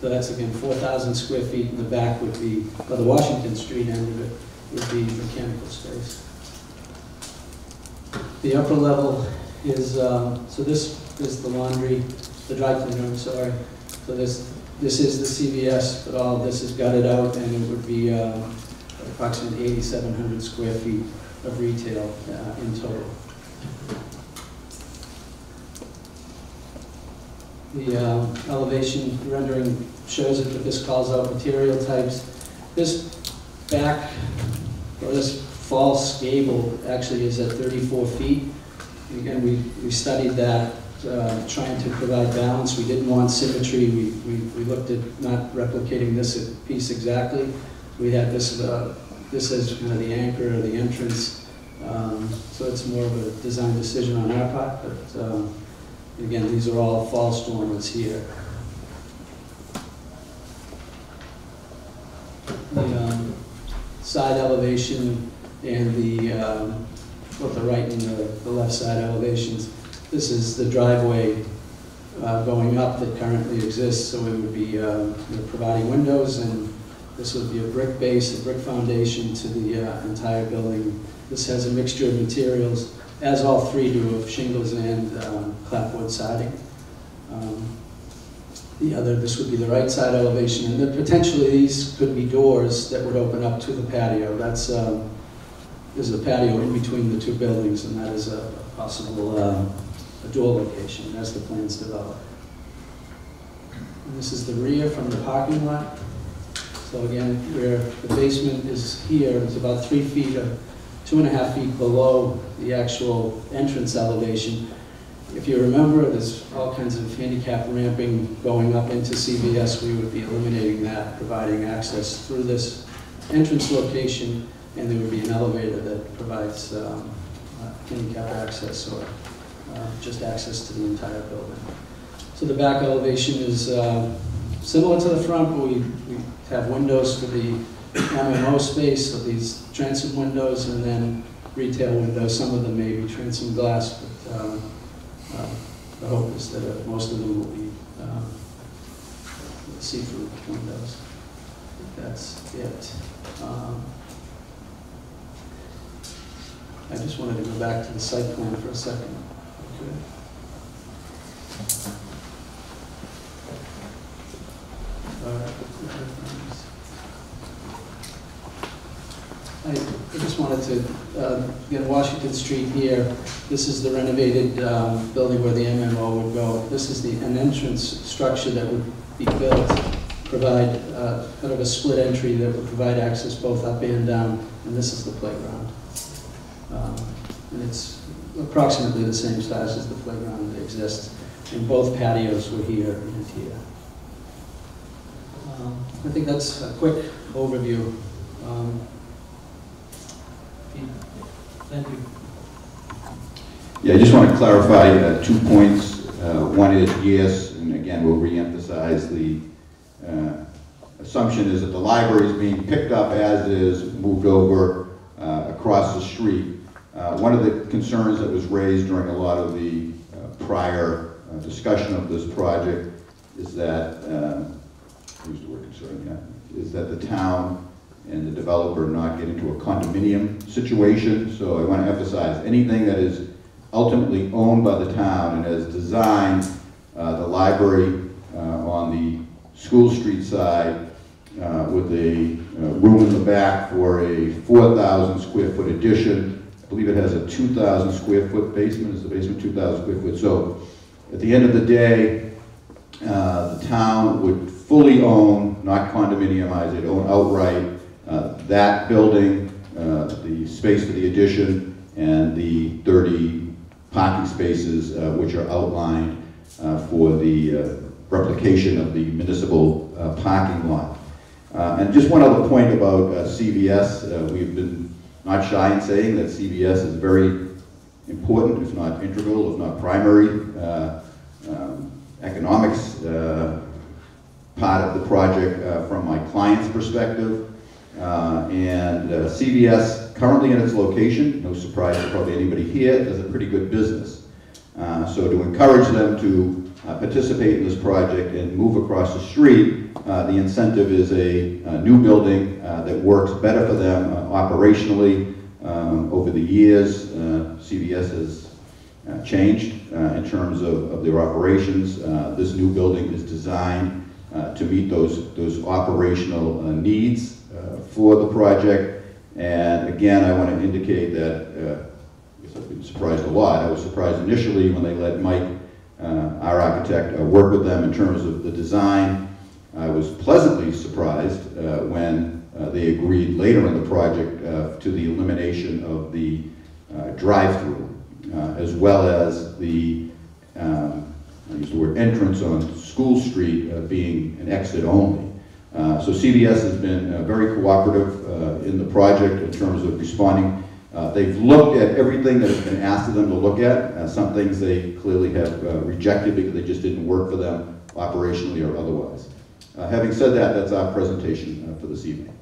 So that's again, four thousand square feet, in the back would be, or the Washington Street end of it would be mechanical space. The upper level is, um, so this is the laundry, the dry cleaner, sorry. So this, this is the CVS, but all this is gutted out, and it would be uh, approximately 8,700 square feet of retail uh, in total. The um, elevation rendering shows it, but this calls out material types. This back, or this false gable actually is at 34 feet. Again, we, we studied that, uh, trying to provide balance. We didn't want symmetry. We, we, we looked at not replicating this piece exactly. We had this, uh, this as kind of the anchor or the entrance. Um, So it's more of a design decision on our part, but um, again, these are all false dormers here. The um, side elevation and the, um, both the right and the, the left side elevations. This is the driveway uh, going up that currently exists, so it would be um, you know, providing windows, and this would be a brick base, a brick foundation to the uh, entire building. This has a mixture of materials, as all three do, of shingles and um, clapboard siding. Um, the other, this would be the right side elevation, and then potentially these could be doors that would open up to the patio. That's, um, there's a patio in between the two buildings, and that is a possible um, a door location as the plans develop. And this is the rear from the parking lot. So again, where the basement is here, it's about three feet or two and a half feet below the actual entrance elevation. If you remember, there's all kinds of handicap ramping going up into CVS. We would be eliminating that, providing access through this entrance location, and there would be an elevator that provides um, uh, handicap access or just access to the entire building. So the back elevation is uh, similar to the front, but we we have windows for the MMO space, so these transom windows, and then retail windows. Some of them may be transom glass, but um, uh, the hope is that most of them will be um, see-through windows. That's it. Um, I just wanted to go back to the site plan for a second. I just wanted to, uh, again, Washington Street here, this is the renovated um, building where the MMO would go. This is the, an entrance structure that would be built, provide uh, kind of a split entry that would provide access both up and down, and this is the playground. Um, And it's approximately the same size as the playground that exists, and both patios were here and here. Um, I think that's a quick overview. Um, Thank you. Yeah, I just want to clarify uh, two points. Uh, One is, yes, and again, we'll reemphasize the uh, assumption is that the library is being picked up as is, moved over uh, across the street. Uh, One of the concerns that was raised during a lot of the uh, prior uh, discussion of this project is that, um, the word concern, yeah, is that the town and the developer not get into a condominium situation. So I want to emphasize, anything that is ultimately owned by the town and as designed, uh, the library uh, on the School Street side uh, with a uh, room in the back for a 4,000 square foot addition. I believe it has a 2,000 square foot basement, is the basement 2,000 square foot? So at the end of the day, uh, the town would fully own, not condominiumize, they'd own outright uh, that building, uh, the space for the addition, and the 30 parking spaces uh, which are outlined uh, for the uh, replication of the municipal parking lot. And just one other point about CVS, we've been not shy in saying that CVS is very important, if not integral, if not primary, uh, um, economics uh, part of the project uh, from my client's perspective. Uh, And uh, CVS, currently in its location, no surprise to probably anybody here, does a pretty good business. Uh, So to encourage them to uh, participate in this project and move across the street, uh, the incentive is a a new building uh, that works better for them uh, operationally. Um, Over the years, uh, CVS has changed in terms of of their operations. This new building is designed to meet those, those operational needs for the project. And again, I want to indicate that, I've been surprised a lot. I was surprised initially when they let Mike, our architect, uh, work with them in terms of the design. I was pleasantly surprised uh, when uh, they agreed later in the project uh, to the elimination of the uh, drive-through, uh, as well as the, um, I use the word entrance on School Street uh, being an exit only. Uh, So CVS has been uh, very cooperative uh, in the project in terms of responding. Uh, They've looked at everything that has been asked of them to look at. Uh, Some things they clearly have uh, rejected because they just didn't work for them operationally or otherwise. Uh, Having said that, that's our presentation uh, for this evening.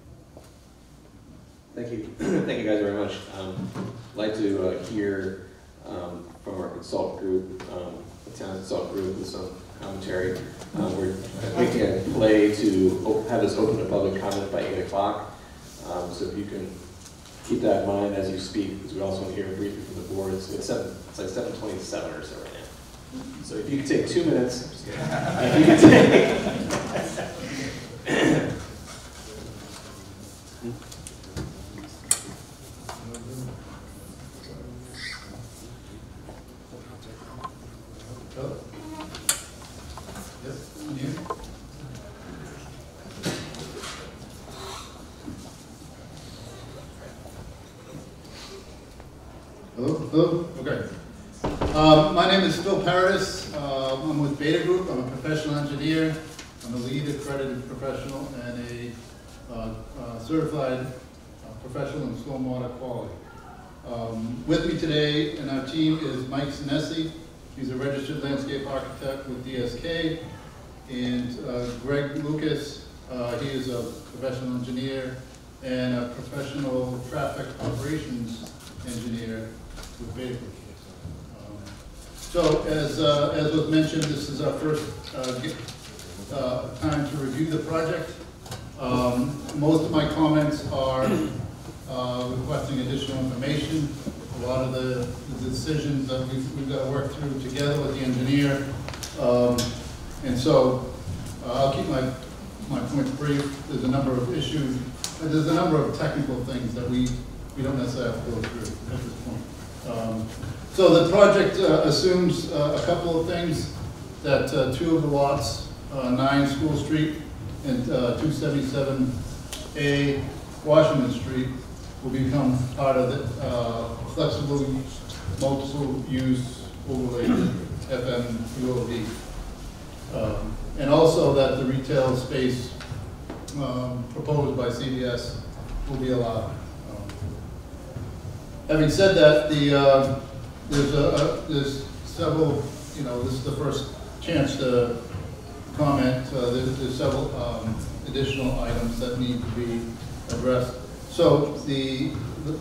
Thank you, thank you guys very much. Um, I'd like to uh, hear um, from our consult group, um, the town consultant group with some commentary. Uh, We're making a play to have this open to public comment by eight o'clock. Um, So if you can keep that in mind as you speak, because we also want to hear briefly from the board. It's it's seven, it's like seven twenty-seven or so right now. So if you could take two minutes, if you could take, Hello, hello, okay. Um, My name is Phil Paradis. Uh, I'm with Beta Group. I'm a professional engineer. I'm a LEED accredited professional and a uh, uh, certified uh, professional in stormwater quality. Um, With me today and our team is Mike Sinesi, He's a registered landscape architect with DSK. And uh, Greg Lucas, uh, he is a professional engineer and a professional traffic operations engineer with Baker. Um, So as, uh, as was mentioned, this is our first uh, uh, time to review the project. Um, Most of my comments are uh, requesting additional information. A lot of the the decisions that we've, we've got to work through together with the engineer. Um, And so uh, I'll keep my, my points brief. There's a number of issues, uh, there's a number of technical things that we, we don't necessarily have to go through at this point. Um, So the project uh, assumes uh, a couple of things, that uh, two of the lots, uh, 9 School Street and uh, 277A Washington Street will become part of the uh, flexible multiple use overlay FMUOD. Um, And also that the retail space um, proposed by CVS will be allowed. Um, Having said that, the, uh, there's a, a- there's several, you know, this is the first chance to comment. Uh, There's there's several um, additional items that need to be addressed. So the,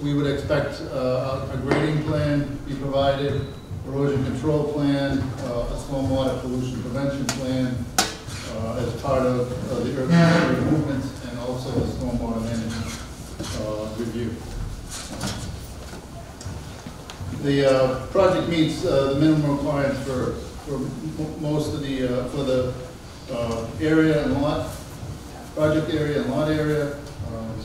we would expect uh, a grading plan be provided, erosion control plan, uh, a stormwater pollution prevention plan uh, as part of uh, the urban area movements and also a stormwater management uh, review. The project meets the minimum requirements for, for most of the, uh, for the uh, area and lot, project area and lot area. Um,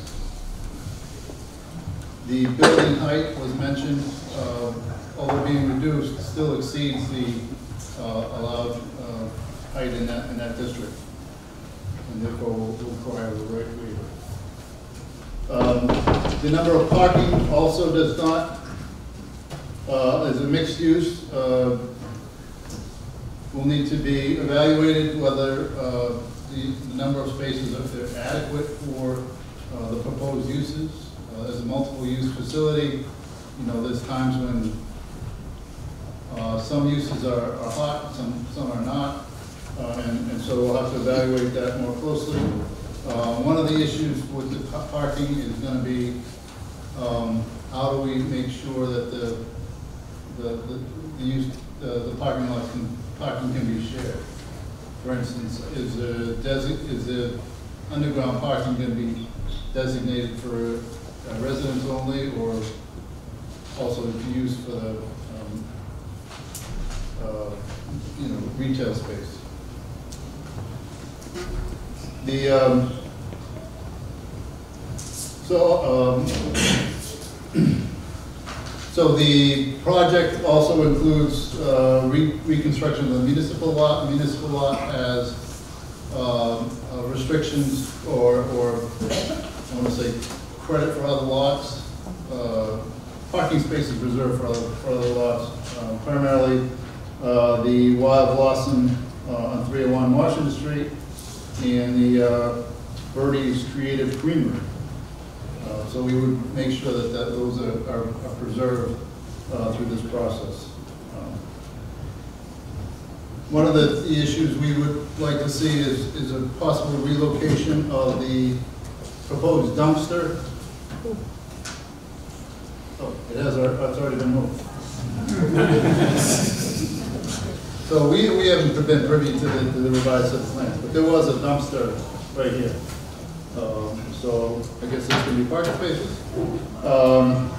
The building height was mentioned, uh, although being reduced, still exceeds the uh, allowed uh, height in that, in that district. And therefore will require the right waiver. Um, The number of parking also does not uh, as a mixed use, uh, will need to be evaluated whether uh, the the number of spaces, if they're adequate for uh, the proposed uses. Uh, As a multiple use facility, you know, there's times when uh, some uses are are hot, some, some are not, uh, and, and so we'll have to evaluate that more closely. Uh, One of the issues with the parking is gonna be, um, how do we make sure that the the, the, the use, the parking lot can, parking can be shared. For instance, is the desi, is the underground parking gonna be designated for uh, residents only, or also to used for the, um, uh, you know, retail space? The, um, so, um, so the project also includes uh, re- reconstruction of the municipal lot. Municipal lot has um, uh, restrictions or, or, I want to say, credit for other lots. Uh, Parking spaces reserved for other, for other lots, uh, primarily uh, the Wild Blossom uh, on 301 Washington Street and the Birdie's Creative Creamery. Uh, So we would make sure that, that those are, are are preserved uh, through this process. Um, One of the the issues we would like to see is, is a possible relocation of the proposed dumpster. Oh, it has, it's already been moved. So we, we haven't been privy to the, to the revised set of plans, but there was a dumpster right here. Um, So I guess this can be parking spaces. Um,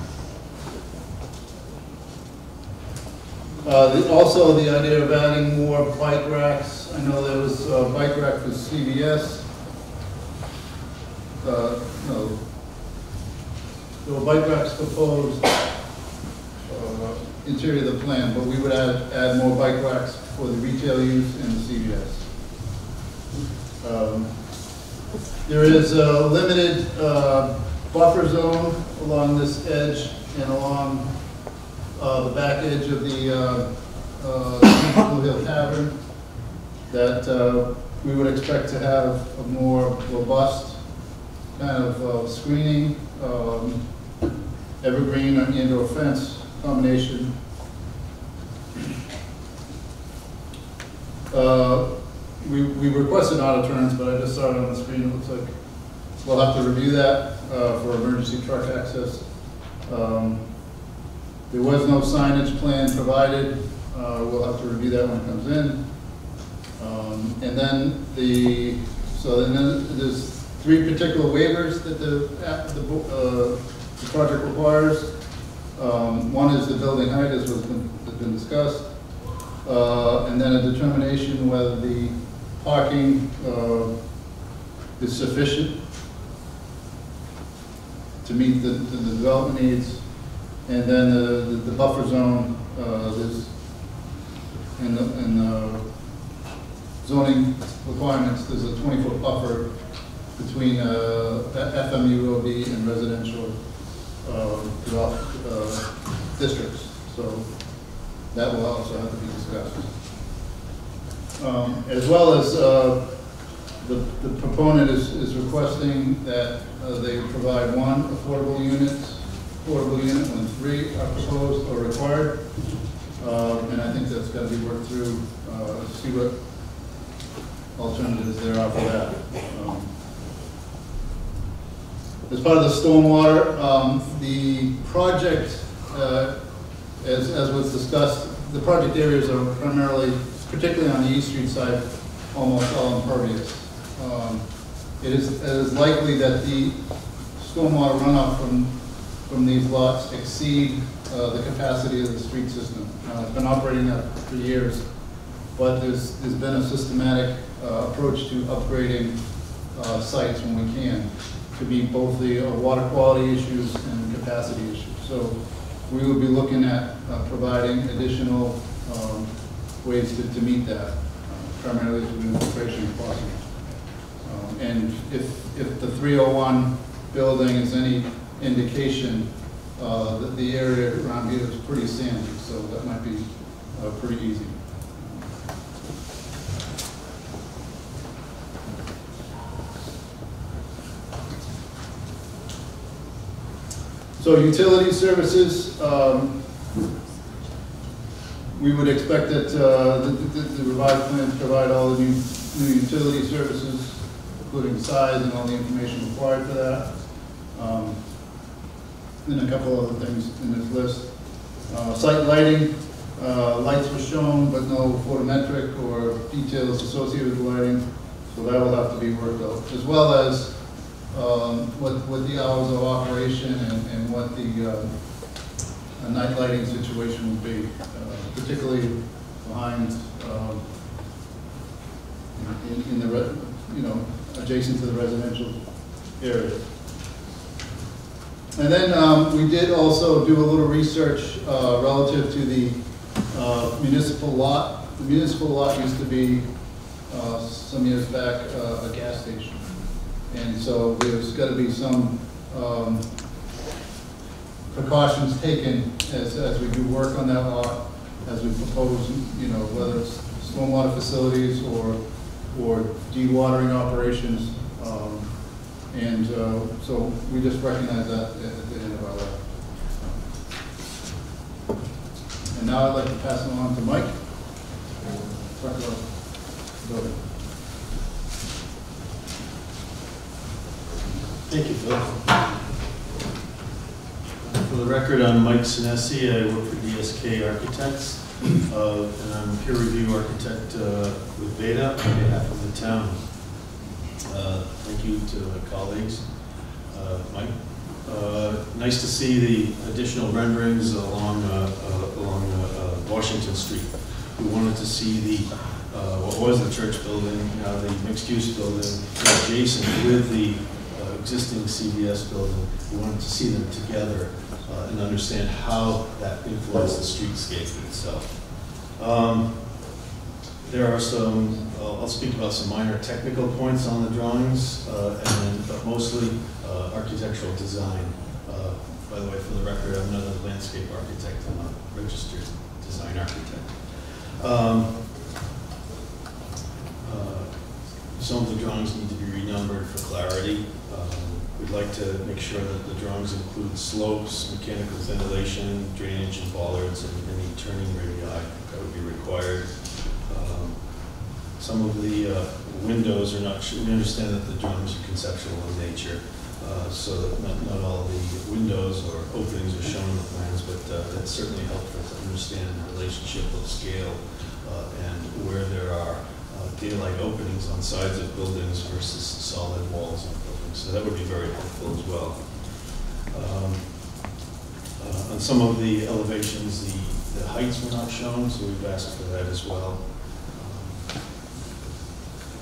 uh, the- Also, the idea of adding more bike racks. I know there was a bike rack for CVS. Uh, No. There were bike racks proposed, uh, interior of the plan, but we would add, add more bike racks for the retail use and the CVS. Um, there is a limited uh, buffer zone along this edge and along uh, the back edge of the uh, uh, Blue Hill Tavern that uh, we would expect to have a more robust kind of screening, um, evergreen and or fence combination. uh, we, we requested auto turns, but I just saw it on the screen, it looks like we'll have to review that, uh, for emergency truck access. Um, There was no signage plan provided, uh, we'll have to review that when it comes in. Um, and then the, so then there's three particular waivers that the, the, uh, the project requires. Um, one is the building height, as was been, has been discussed. Uh, and then a determination whether the parking, uh, is sufficient to meet the, the development needs. And then the, the- buffer zone, uh, there's, in the, the zoning requirements, there's a twenty-foot buffer between, uh, and residential, uh, develop, uh, districts. So that will also have to be discussed. Um, as well as, uh, the, the proponent is, is requesting that uh, they provide one affordable unit, affordable unit when three are proposed or required. Uh, and I think that's gotta be worked through, uh, see what alternatives there are for that. Um, As part of the stormwater, um, the project, uh, as, as was discussed, the project areas are primarily, particularly on the East Street side, almost all impervious. Um, It is, it is likely that the stormwater runoff from, from these lots exceed uh, the capacity of the street system. Uh, It's been operating that for years, but there's, there's been a systematic uh, approach to upgrading uh, sites when we can to meet both the uh, water quality issues and capacity issues. So we will be looking at uh, providing additional um, ways to, to meet that, uh, primarily through infiltration if possible. Um, And if, if the 301 building is any indication, uh, that the area around here is pretty sandy, so that might be uh, pretty easy. So utility services, um, we would expect that uh, the the- the revised plans provide all the new new utility services, including size and all the information required for that. Um, And a couple other things in this list. Uh, Site lighting, uh, lights were shown, but no photometric or details associated with lighting, so that will have to be worked out, as well as um, what, what the hours of operation and, and what the, uh, night lighting situation would be, uh, particularly behind, um, in, in the, you know, adjacent to the residential area. And then, um, we did also do a little research, uh, relative to the, uh, municipal lot. The municipal lot used to be, uh, some years back, uh, a gas station. And so there's got to be some um, precautions taken as, as we do work on that lot, as we propose, you know, whether it's stormwater facilities or, or dewatering operations. Um, And uh, so we just recognize that at the end of our life. And now I'd like to pass it on to Mike. Talk about building. Thank you, Phil. The record, I'm Mike Sinesi. I work for DSK Architects, uh, and I'm a peer review architect uh, with Beta on behalf of the town. Uh, Thank you to my colleagues. Uh, Mike, uh, nice to see the additional renderings along, uh, along Washington Street. We wanted to see the, what was the church building, now the mixed-use building adjacent with the existing CVS building. We wanted to see them together uh, and understand how that influenced the streetscape itself. Um, There are some, I'll I'll speak about some minor technical points on the drawings, uh, and but mostly uh, architectural design. Uh, By the way, for the record, I'm not a landscape architect, I'm a registered design architect. Um, uh, Some of the drawings need to be renumbered for clarity. Um, We'd like to make sure that the drawings include slopes, mechanical ventilation, drainage and bollards, and any turning radii that would be required. Um, some of the uh, windows are not, we understand that the drawings are conceptual in nature, uh, so that not, not all the windows or openings are shown in the plans, but uh, that's certainly helpful to understand the relationship of scale uh, and where there are uh, daylight openings on sides of buildings versus solid walls buildings. So that would be very helpful as well. Um, uh, On some of the elevations, the, the heights were not shown, so we've asked for that as well.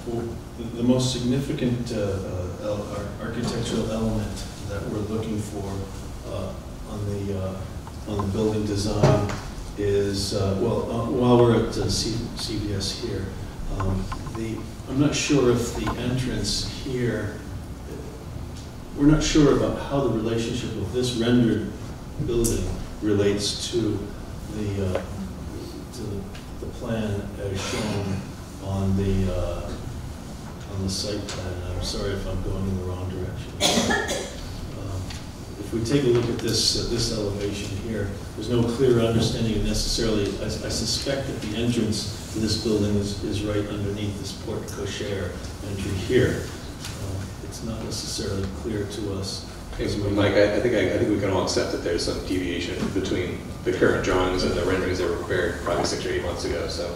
Um, The most significant uh, uh, architectural element that we're looking for uh, on the, on the building design is, uh, well, uh, while we're at uh, here, um, the, I'm not sure if the entrance here, we're not sure about how the relationship of this rendered building relates to the, uh, to the- plan as shown on the, uh, on the site plan. I'm sorry if I'm going in the wrong direction. Um, If we take a look at this, uh, this elevation here, there's no clear understanding necessarily, I I suspect that the entrance to this building is, is right underneath this porte cochere entry here. Not necessarily clear to us. Okay, Mike, I, I think, I, I think we can all accept that there's some deviation between the current drawings and the renderings that were prepared probably six or eight months ago, so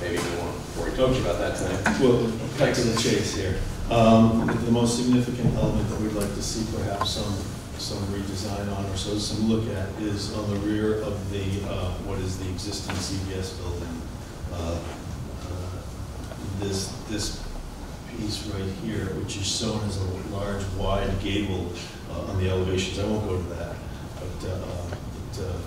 maybe we won't worry too much about that tonight. Well, cut to the chase here. Um, The most significant element that we'd like to see perhaps some, some redesign on or so some look at is on the rear of the, uh, what is the existing CVS building. Uh, uh, This, this piece right here, which is shown as a large wide gable uh, on the elevations, I won't go to that, but uh, it, uh,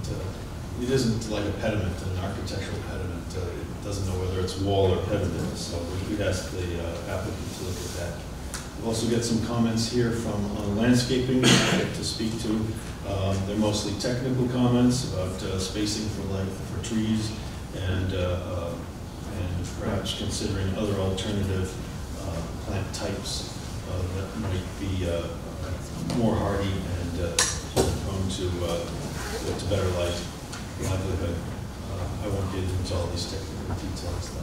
it, uh, it isn't like a pediment, an architectural pediment. Uh, It doesn't know whether it's wall or pediment, so we'd ask the uh, applicant to look at that. We'll also get some comments here from on landscaping to speak to. Um, They're mostly technical comments about uh, spacing for like, for trees and, uh, uh, and perhaps considering other alternative uh, plant types uh, that might be uh, more hardy and uh, prone to, uh, to better life, livelihood. I won't get into all these technical details though.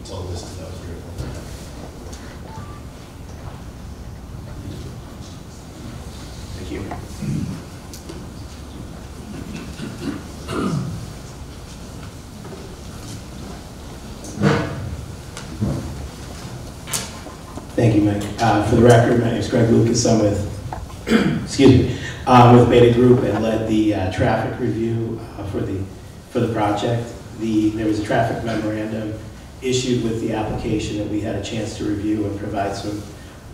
It's all listed out here. Thank you. Thank you, Mike. Uh, For the record, my name is Greg Lucas. I'm with, excuse me, um, with BETA Group and led the uh, traffic review uh, for the, for the project. The, there was a traffic memorandum issued with the application that we had a chance to review and provide some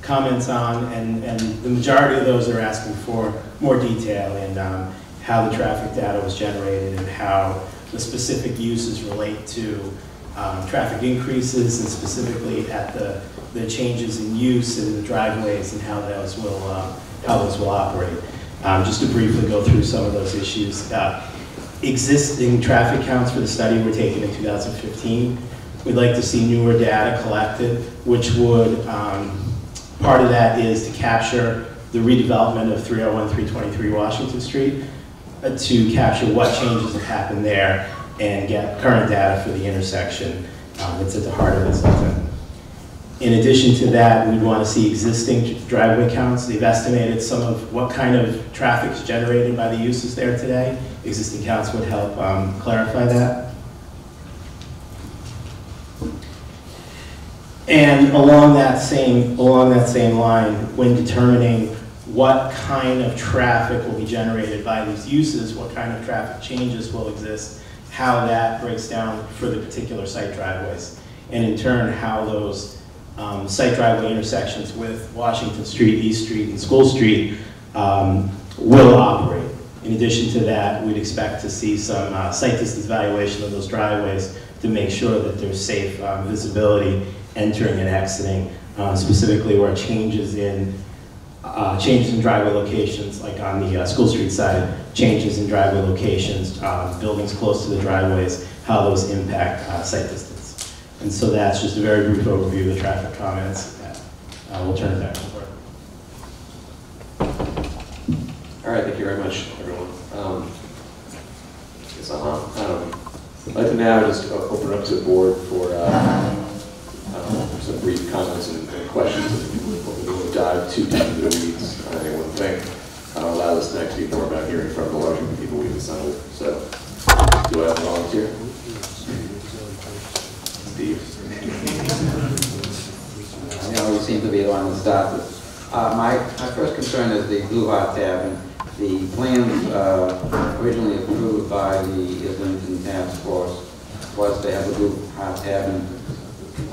comments on, and, and the majority of those are asking for more detail and um, how the traffic data was generated and how the specific uses relate to um, traffic increases and specifically at the, the changes in use in the driveways and how those will, uh, how those will operate. Um, Just to briefly go through some of those issues. uh, Existing traffic counts for the study were taken in 2015. We'd like to see newer data collected, which would, um, part of that is to capture the redevelopment of 301, 323 Washington Street, uh, to capture what changes have happened there and get current data for the intersection um, that's at the heart of Islington. In addition to that, we'd want to see existing driveway counts. They've estimated some of what kind of traffic is generated by the uses there today. Existing counts would help um, clarify that. And along that same, along that same line, when determining what kind of traffic will be generated by these uses, what kind of traffic changes will exist, how that breaks down for the particular site driveways, and in turn, how those um, site driveway intersections with Washington Street, East Street, and School Street um, will operate. In addition to that, we'd expect to see some uh, sight distance evaluation of those driveways to make sure that there's safe um, visibility entering and exiting, uh, specifically where changes in uh, changes in driveway locations, like on the uh, School Street side, changes in driveway locations, uh, buildings close to the driveways, how those impact uh, sight distance. And so that's just a very brief overview of the traffic comments. Uh, We'll turn it back to the board. All right, thank you very much, everyone. Um, Yes, uh-huh. Um, I'd like to now just open up to the board for uh, um, some brief comments and and questions. We won't dive too deep into the weeds on any one thing. I'll Allow this next to be more about hearing from the larger people we've assembled. So, do I have a volunteer? You know, we seem to be the one that started. Uh, my, my first concern is the Blue Hart Tavern. The plans, uh, originally approved by the Islington Task Force was to have the Blue Hart Tavern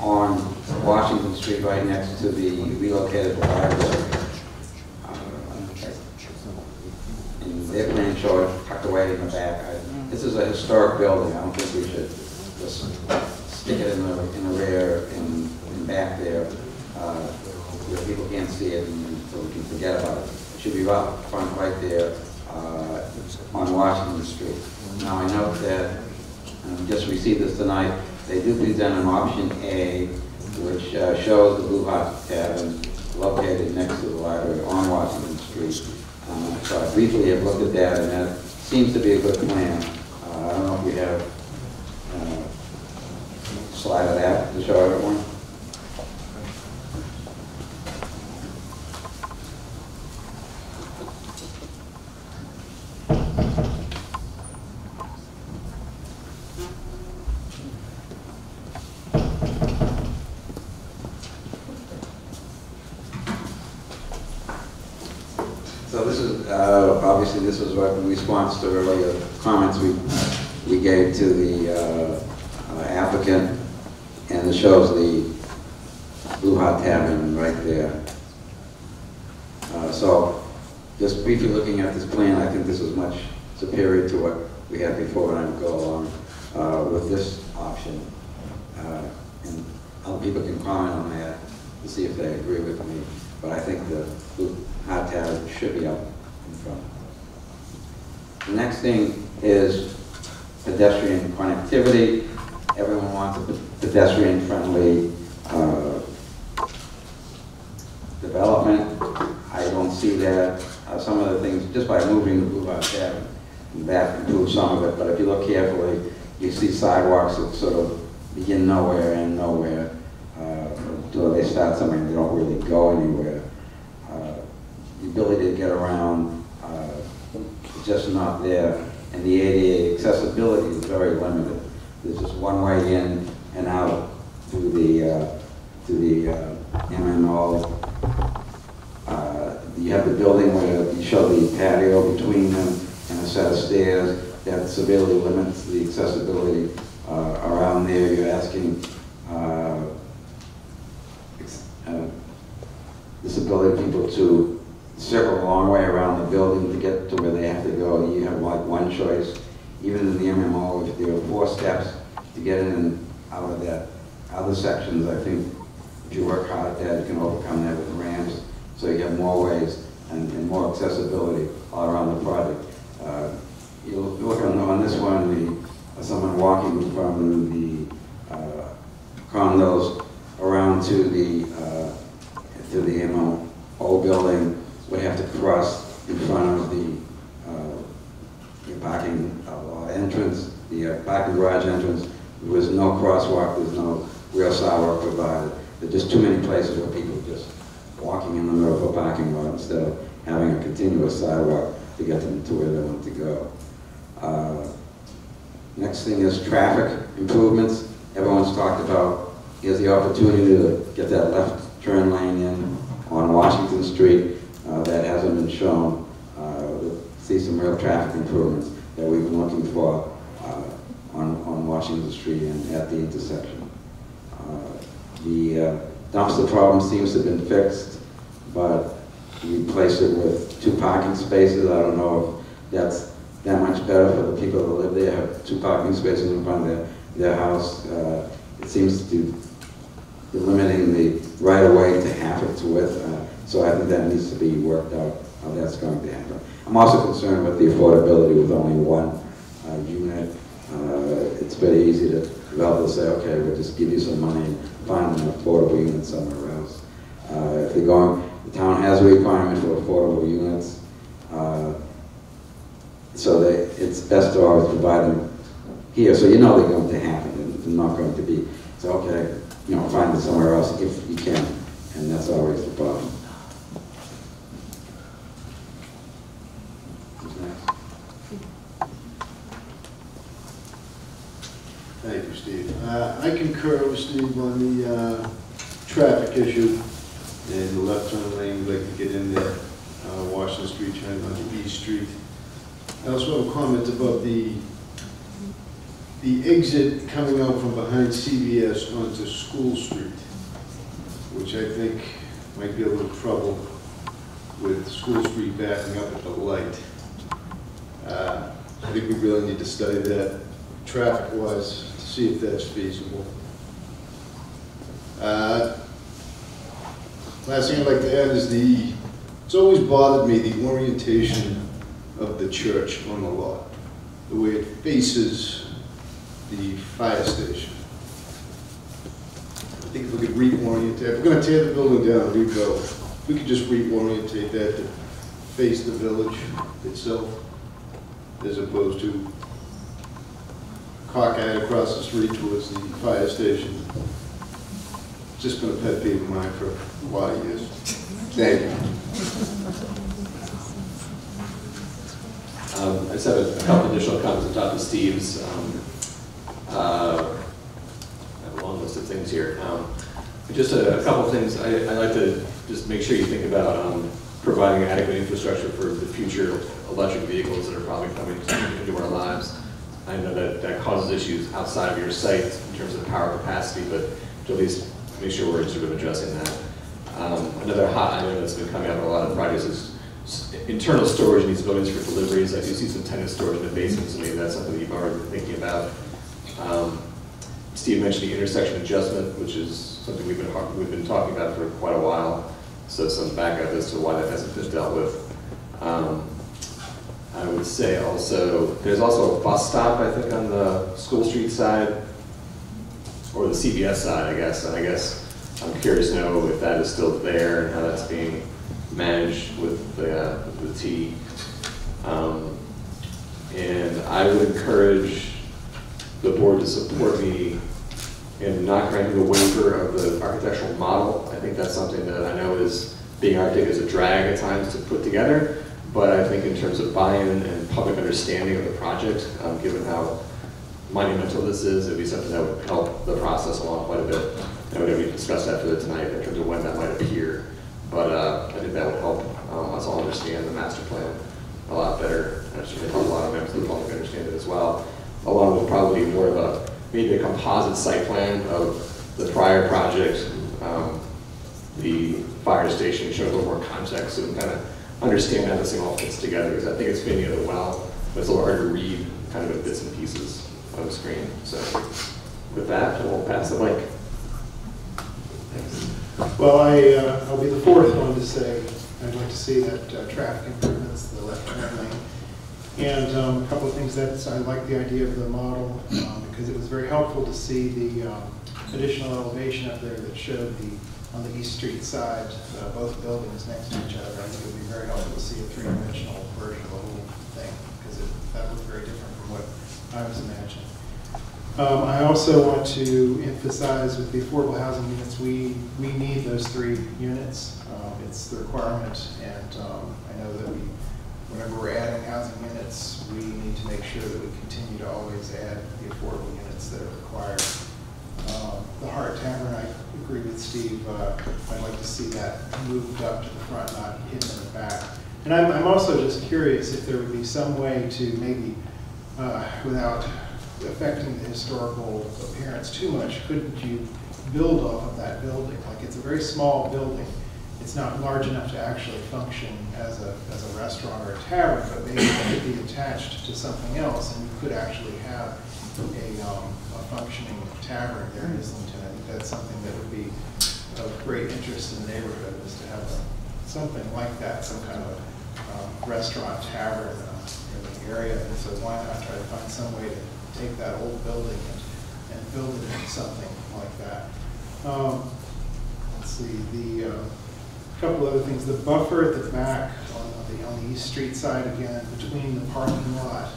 on Washington Street right next to the relocated library. Uh, their plan showed tucked away in the back. I- This is a historic building, I don't think we should just stick it in the, in the rear and, and back there, uh, where people can't see it and so we can forget about it. It should be right front right there, uh, on Washington Street. Now, I note that, um, just received this tonight, they do present an option A, which uh, shows the Blue Hart Tavern located next to the library on Washington Street. Uh, So I briefly have looked at that, and that seems to be a good plan. Uh, I don't know if you have slide of that to show everyone. So this is, uh, obviously, this was what in response to earlier comments we, we gave to the uh, uh, applicant, shows the Blue Hart Tavern right there. Uh, So, just briefly looking at this plan, I think this is much superior to what we had before, and I would go along uh, with this option. Uh, And other people can comment on that to see if they agree with me, but I think the Blue Hart Tavern should be up in front. The next thing is pedestrian connectivity. Everyone wants a pedestrian-friendly uh, development. I don't see that. Uh, Some of the things, just by moving the Blue Hart Tavern back improves some of it, but if you look carefully, you see sidewalks that sort of begin nowhere and nowhere. uh, Until they start somewhere and they don't really go anywhere. Uh, The ability to get around uh, is just not there, and the ADA accessibility is very limited. There's just one way in and out through the, uh, to the uh, MMO. Uh, You have the building where you show the patio between them and a set of stairs that severely limits the accessibility uh, around there. You're asking uh, uh, disability people to circle a long way around the building to get to where they have to go. You have like one choice, even in the MMO, if there are four steps to get in out of that. Other sections, I think, if you work hard at that, you can overcome that with ramps, so you have more ways and, and more accessibility all around the project. Uh, You look on, on this one, the, someone walking from the uh, condos around to the, uh, to the MO building, would have to cross in front of the, uh, the parking uh, entrance, the uh, parking garage entrance. There was no crosswalk, there's no real sidewalk provided. There's just too many places where people are just walking in the middle of a parking lot instead of having a continuous sidewalk to get them to where they want to go. Uh, Next thing is traffic improvements. Everyone's talked about, here's the opportunity to get that left turn lane in on Washington Street. Uh, That hasn't been shown. Uh, we'll See some real traffic improvements that we've been looking for on, on Washington Street and at the intersection. Uh, The uh, dumpster problem seems to have been fixed, but we replaced it with two parking spaces. I don't know if that's that much better for the people that live there, have two parking spaces in front of their, their house. Uh, It seems to be limiting the right-of-way to half its width, uh, so I think that needs to be worked out, how that's going to happen. I'm also concerned with the affordability with only one uh, unit. Uh, It's very easy to develop and say, okay, we'll just give you some money and find an affordable unit somewhere else. Uh, If they're going, the town has a requirement for affordable units. Uh, so they, it's best to always provide them here, so you know they're going to happen, and they're not going to be, so, okay, you know, find it somewhere else if you can, and that's always the problem. Who's next? Thank you, Steve. Uh, I concur with Steve on the uh, traffic issue and the left turn lane, we'd like to get in there, uh, Washington Street, turning onto East Street. I also have a comment about the, the exit coming out from behind CVS onto School Street, which I think might be a little trouble with School Street backing up at the light. Uh, I think we really need to study that traffic-wise see if that's feasible. Uh, Last thing I'd like to add is the, it's always bothered me, the orientation of the church on the lot, the way it faces the fire station. I think if we could reorientate, if we're gonna tear the building down and rebuild, if we could just reorientate that to face the village itself, as opposed to cockeyed across the street towards the fire station. Just been a pet peeve of mine for a lot of years. Thank you. Um, I just have a couple additional comments on top of Steve's. um, uh, I have a long list of things here. Um, Just a a couple things, I- I'd like to just make sure you think about um, providing adequate infrastructure for the future electric vehicles that are probably coming into our lives. I know that that causes issues outside of your site in terms of power capacity, but to at least make sure we're sort of addressing that. Um, Another hot item that's been coming up a lot of projects is internal storage in these buildings for deliveries. I do see some tenant storage in the basement, so maybe that's something you've already been thinking about. Um, Steve mentioned the intersection adjustment, which is something we've been, we've been talking about for quite a while. So some backup as to why that hasn't been dealt with. Um, I would say also, there's also a bus stop, I think, on the School Street side, or the CVS side, I guess, and I guess I'm curious to know if that is still there and how that's being managed with the, uh, the T. Um, And I would encourage the board to support me in not granting a waiver of the architectural model. I think that's something that I know is being architected as a drag at times to put together, but I think in terms of buy-in and public understanding of the project, um, given how monumental this is, it'd be something that would help the process along quite a bit. And we're going to discuss that the tonight in terms of when that might appear. But uh, I think that would help um, us all understand the master plan a lot better. And should help a lot of members of the public understand it as well. Along with probably more of a, maybe a composite site plan of the prior project, um, the fire station, show a little more context and kind of understand how this thing all fits together. Because I think it's fitting together well, but it's a little hard to read kind of bits and pieces on the screen. So with that, we'll pass the mic. Well, I, uh, I'll be the fourth one to say, I'd like to see that uh, traffic improvements, to the left hand lane. And um, a couple of things that, I like the idea of the model, um, because it was very helpful to see the um, additional elevation up there that showed the, on the East Street side, uh, both buildings next to each other. I think it would be very helpful to see a three-dimensional version of the whole thing, because that looked very different from what I was imagining. Um, I also want to emphasize with the affordable housing units, we, we need those three units. Um, It's the requirement, and um, I know that we, whenever we're adding housing units, we need to make sure that we continue to always add the affordable units that are required. Um, The Hart Tavern, agree with Steve, uh, I'd like to see that moved up to the front, not hidden in the back. And I'm, I'm also just curious if there would be some way to maybe, uh, without affecting the historical appearance too much, couldn't you build off of that building? Like, it's a very small building. It's not large enough to actually function as a, as a restaurant or a tavern, but maybe it could be attached to something else, and you could actually have a, um, a functioning tavern there in Islington. That's something that would be of great interest in the neighborhood, is to have a- something like that, some kind of um, restaurant, tavern uh, in the area. And so why not try to find some way to take that old building and, and build it into something like that. Um, let's see, the, uh, couple other things, the buffer at the back on the, on the East Street side again, between the parking lot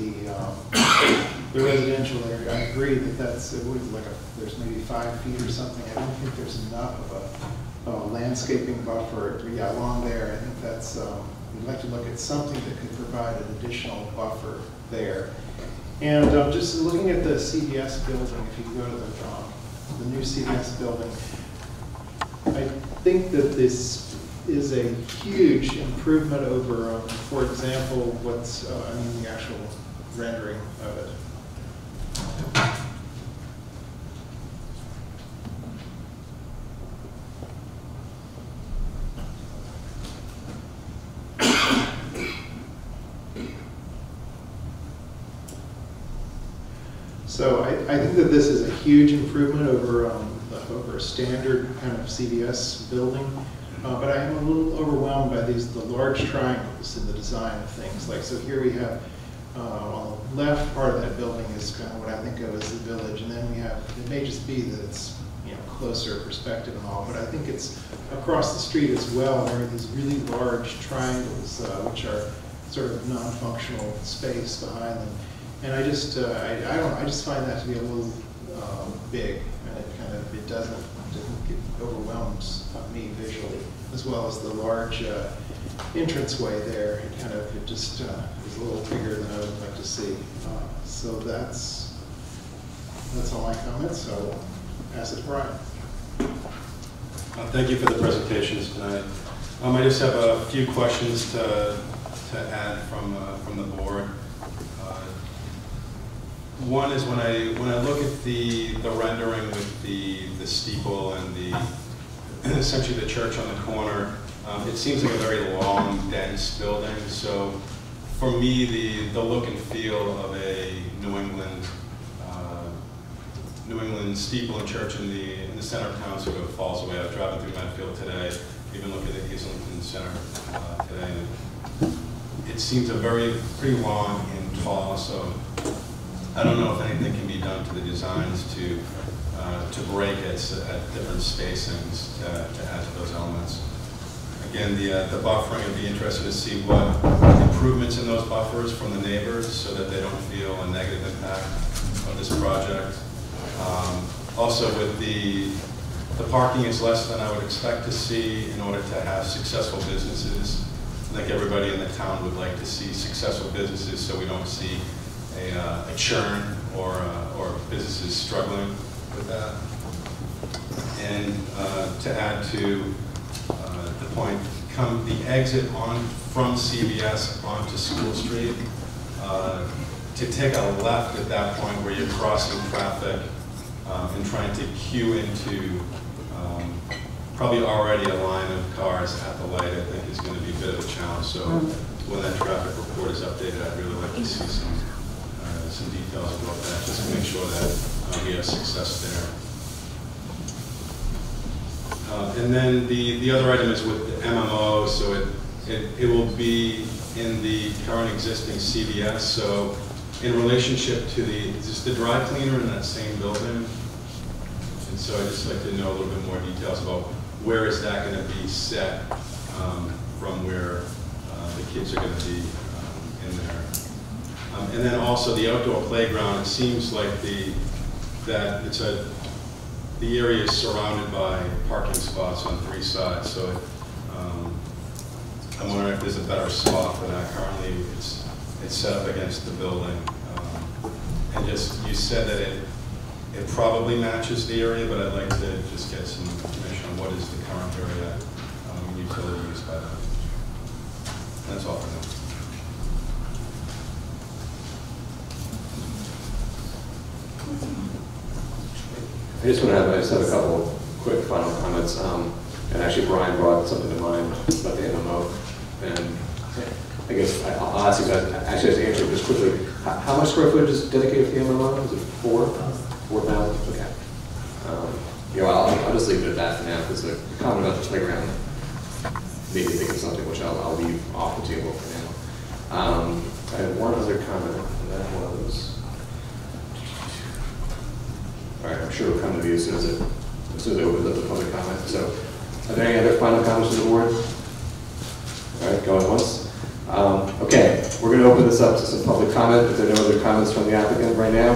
the, um, the residential area, I agree that that's, it like a, there's maybe five feet or something. I don't think there's enough of a, a landscaping buffer, yeah, along there. I think that's, um, we'd like to look at something that could provide an additional buffer there. And um, just looking at the CVS building, if you go to the, um, the new CVS building, I think that this is a huge improvement over, um, for example, what's, uh, I mean, the actual rendering of it. So I, I think that this is a huge improvement over, um, over a standard kind of CVS building. Uh, but I am a little overwhelmed by these, the large triangles in the design of things. Like, so here we have, uh, on the left part of that building is kind of what I think of as the village. And then we have, it may just be that it's, you know, closer perspective and all, but I think it's across the street as well. There are these really large triangles, uh, which are sort of non-functional space behind them. And I just, uh, I, I don't, I just find that to be a little um, big, and it kind of, it doesn't, get overwhelms uh, me visually, as well as the large uh, entranceway there. It kind of, it just is a little bigger than I would like to see. Uh, So that's, that's all my comments, so I'll pass it to Brian. Uh, Thank you for the presentations tonight. Um, I just have a few questions to, to add from, uh, from the board. Uh, One is when I, when I look at the, the rendering with the, the steeple and the, essentially the church on the corner, um, it seems like a very long, dense building. So for me, the, the look and feel of a New England uh, New England steeple and church in the, in the center of town sort of falls away. I was driving through Medfield today, even looking at Islington Center uh, today. It seems a very, pretty long and tall, so I don't know if anything can be done to the designs to, uh, to break it at different spacings to, to add to those elements. Again, the, uh, the buffering, I'd be interested to see what improvements in those buffers from the neighbors so that they don't feel a negative impact of this project. Um, Also with the, the parking is less than I would expect to see in order to have successful businesses. I think everybody in the town would like to see successful businesses so we don't see a, uh, a churn or, uh, or businesses struggling with that. And uh, to add to point, come the exit on, from CVS onto School Street, uh, to take a left at that point where you're crossing traffic um, and trying to queue into um, probably already a line of cars at the light, I think is going to be a bit of a challenge. So when that traffic report is updated, I'd really like to see some, uh, some details about that, just to make sure that uh, we have success there. Uh, And then the, the other item is with the MMO, so it, it, it will be in the current existing CVS, so in relationship to the, is the dry cleaner in that same building? And so I'd just like to know a little bit more details about where is that gonna be set um, from where uh, the kids are gonna be um, in there. Um, And then also the outdoor playground, it seems like the, that it's a, the area is surrounded by parking spots on three sides, so um, I'm wondering if there's a better spot for that. Currently, it's, it's set up against the building. Um, And just, you said that it, it probably matches the area, but I'd like to just get some information on what is the current area um, utility used by that. That's all for now. I just want to have, I just have a couple quick final comments. Um, And actually Brian brought something to mind about the MMO. And I guess I- I'll ask you guys, actually, just answer just quickly. How how much square footage is dedicated to the MMO? Is it four? Four thousand? Okay. Um, You know, I'll, I'll just leave it at that for now, because the comment about the playground made me think of something which I'll, I'll leave off the table for now. Um, I had one other comment, that was, all right, I'm sure it'll come to you as soon as it, as soon as I open up the public comment. So, are there any other final comments from the board? All right, going once. Um, okay, we're going to open this up to some public comment, if there are no other comments from the applicant right now.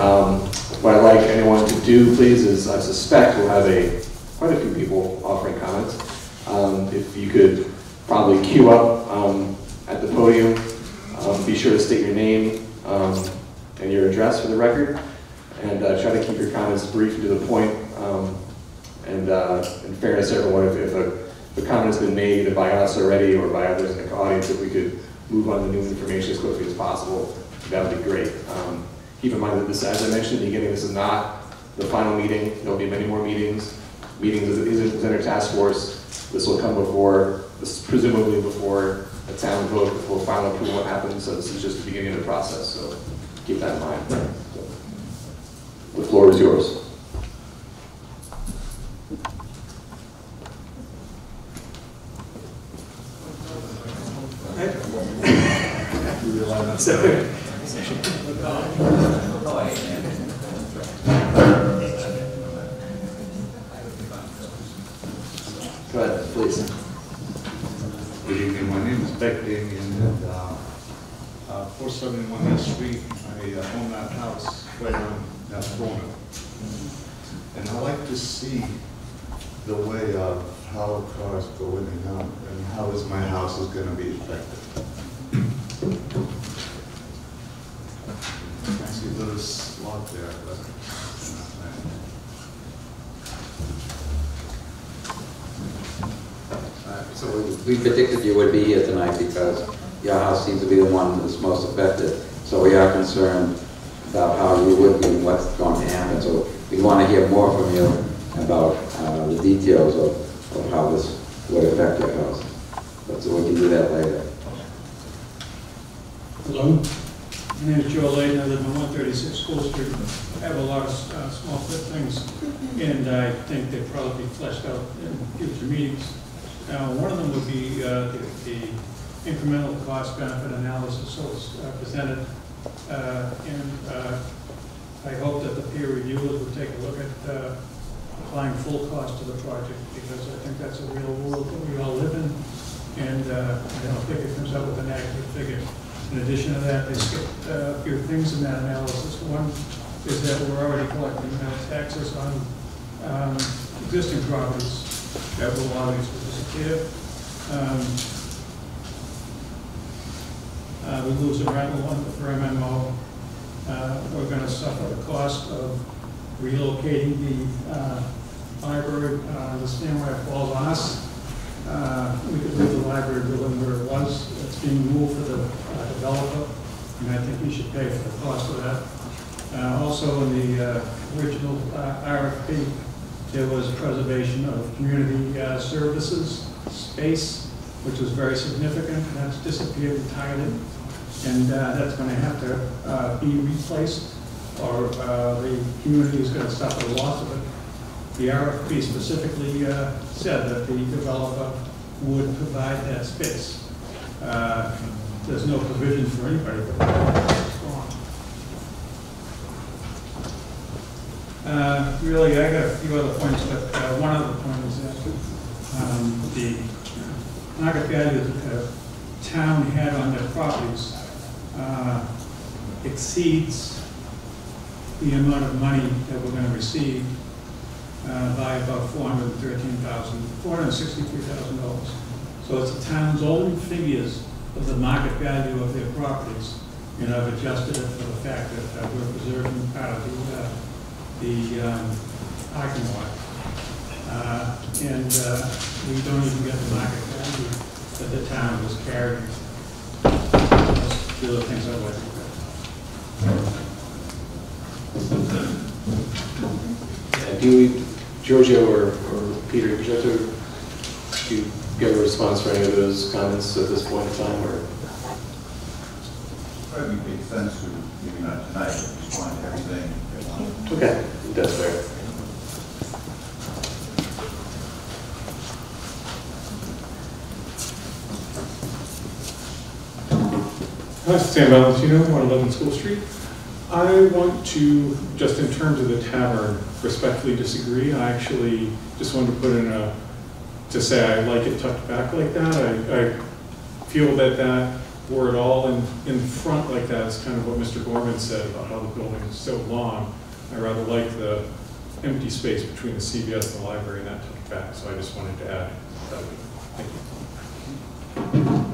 Um, What I'd like anyone to do, please, is I suspect we'll have a, quite a few people offering comments. Um, If you could probably queue up um, at the podium, um, be sure to state your name um, and your address for the record, and uh, try to keep your comments brief and to the point. Um, And uh, in fairness to everyone, if if a comment has been made by us already or by others in the audience, if we could move on to new information as quickly as possible, that would be great. Um, Keep in mind that this, as I mentioned in the beginning, this is not the final meeting. There'll be many more meetings. Meetings is a presenter task force. This will come before, this presumably before a town vote, before final approval happens. So this is just the beginning of the process, so keep that in mind. The floor is yours. Go see the way of how cars go in and out, and how is my house is gonna be affected. I see a lot there, but So we predicted you would be here tonight because your house seems to be the one that's most affected. So we are concerned about how you would be and what's going to happen. So we want to hear more from you about uh, the details of, of how this would affect your house. But so we can do that later. Hello, my name is Joe Layton, I live on 136 School Street. I have a lot of uh, small things, and I think they'll probably be fleshed out in future meetings. Now, one of them would be uh, the the incremental cost benefit analysis, so it's uh, presented. Uh, And uh, I hope that the peer reviewers will take a look at uh, applying full cost to the project, because I think that's a real world that we all live in, and uh, I don't think it comes up with an accurate figure. In addition to that, they skipped uh, a few things in that analysis. One is that we're already collecting uh, taxes on um, existing properties that will obviously disappear. Um, uh, We lose a rental on for MMO. Uh, We're going to suffer the cost of relocating the uh, library, uh, the it falls on us. Uh, We could leave the library building where it was. It's being moved for the uh, developer, and I think we should pay for the cost of that. Uh, Also, in the uh, original uh, RFP, there was preservation of community uh, services space, which was very significant, and that's disappeared entirely. And that's going to have to be replaced, or uh, the community is going to suffer the loss of it. The RFP specifically uh, said that the developer would provide that space. Uh, There's no provision for anybody. Uh, Really, I got a few other points, but uh, one other point is that um, the market value that the town had on their properties uh, exceeds the amount of money that we're going to receive uh, by about $413,000, $463,000. So it's the town's own figures of the market value of their properties, and I've adjusted it for the fact that uh, we're preserving part of the, uh, the um, parking lot. Uh, And uh, we don't even get the market value that the town was carrying. That's the other things I'd like to Uh, Do you, Giorgio or or Peter, would you have to, do you give a response for any of those comments at this point in time, or? Probably make sense to, maybe not tonight, but just want everything. Okay, that's fair. Hi, Sam Valentino, 111 School Street. I want to, just in terms of the tavern, respectfully disagree. I actually just wanted to put in a, to say I like it tucked back like that. I, I feel that that were it all in, in front like that is kind of what Mr. Gorman said about how the building is so long. I rather like the empty space between the CVS and the library, and that tucked back, so I just wanted to add that. Thank you.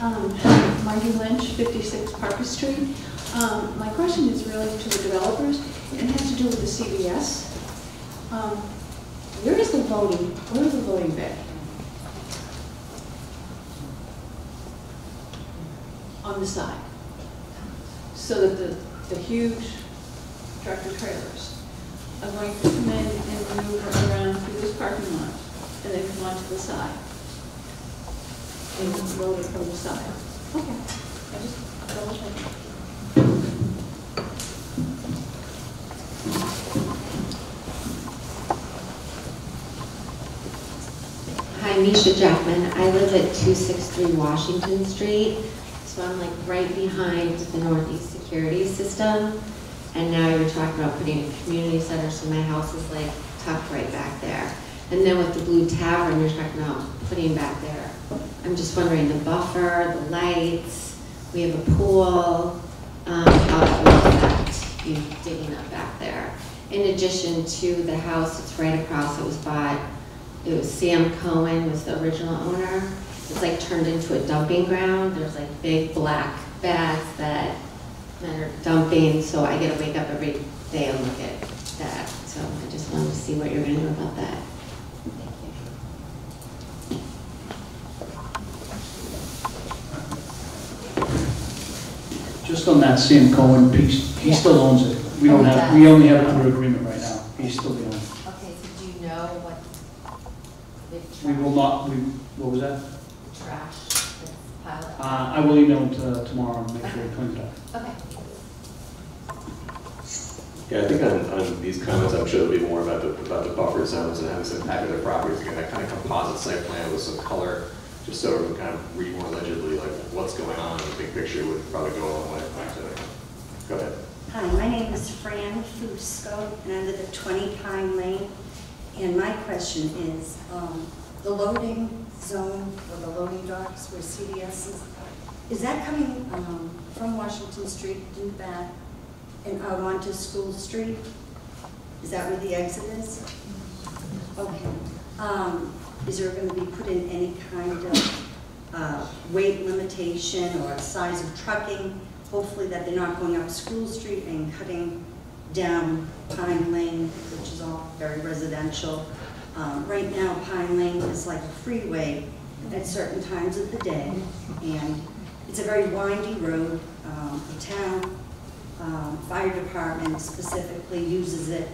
Um, Marty Lynch, 56 Parker Street. Um, My question is really to the developers, and it has to do with the CVS. Um, Where is the voting, where is the voting bay? On the side. So that the, the huge tractor trailers are going to come in and maneuver around through this parking lot, and then come onto the side and load it from the side. Hi, Misha Jackman. I live at 263 Washington Street, so I'm like right behind the Northeast Security System. And now you're talking about putting a community center, so my house is like tucked right back there. And then with the Blue Tavern, you're talking about putting back there. I'm just wondering, the buffer, the lights, we have a pool, um, how that you digging up back there. In addition to the house that's right across, it was bought it was Sam Cohen was the original owner. It's like turned into a dumping ground. There's like big black bags that men are dumping, so I get to wake up every day and look at that. So I just wanted to see what you're gonna do about that. Just on that Sam Cohen piece, he still owns it. We don't have, we only have it under agreement right now. He's still the owner. Okay, so do you know what the We will not, we, what was that? trash that's piled up? Uh, I will email him to- tomorrow and make sure he cleans it up. Okay. Yeah, I think on, on these comments, I'm sure there'll be more about the, about the buffer zones and how this impacted their properties. Again, that kind of composite site plan with some color, just so we can kind of read more legibly, like what's going on in the big picture would probably go a long way. So, Go ahead. Hi, my name is Fran Fusco, and I live at 20 Pine Lane. And my question is, um, the loading zone or the loading docks where CVS is, is that coming um, from Washington Street in the back and out onto School Street? Is that where the exit is? Okay. Um, Is there going to be put in any kind of uh, weight limitation or size of trucking? Hopefully that they're not going up School Street and cutting down Pine Lane, which is all very residential. Um, Right now, Pine Lane is like a freeway at certain times of the day, and it's a very windy road. Um, The town um, fire department specifically uses it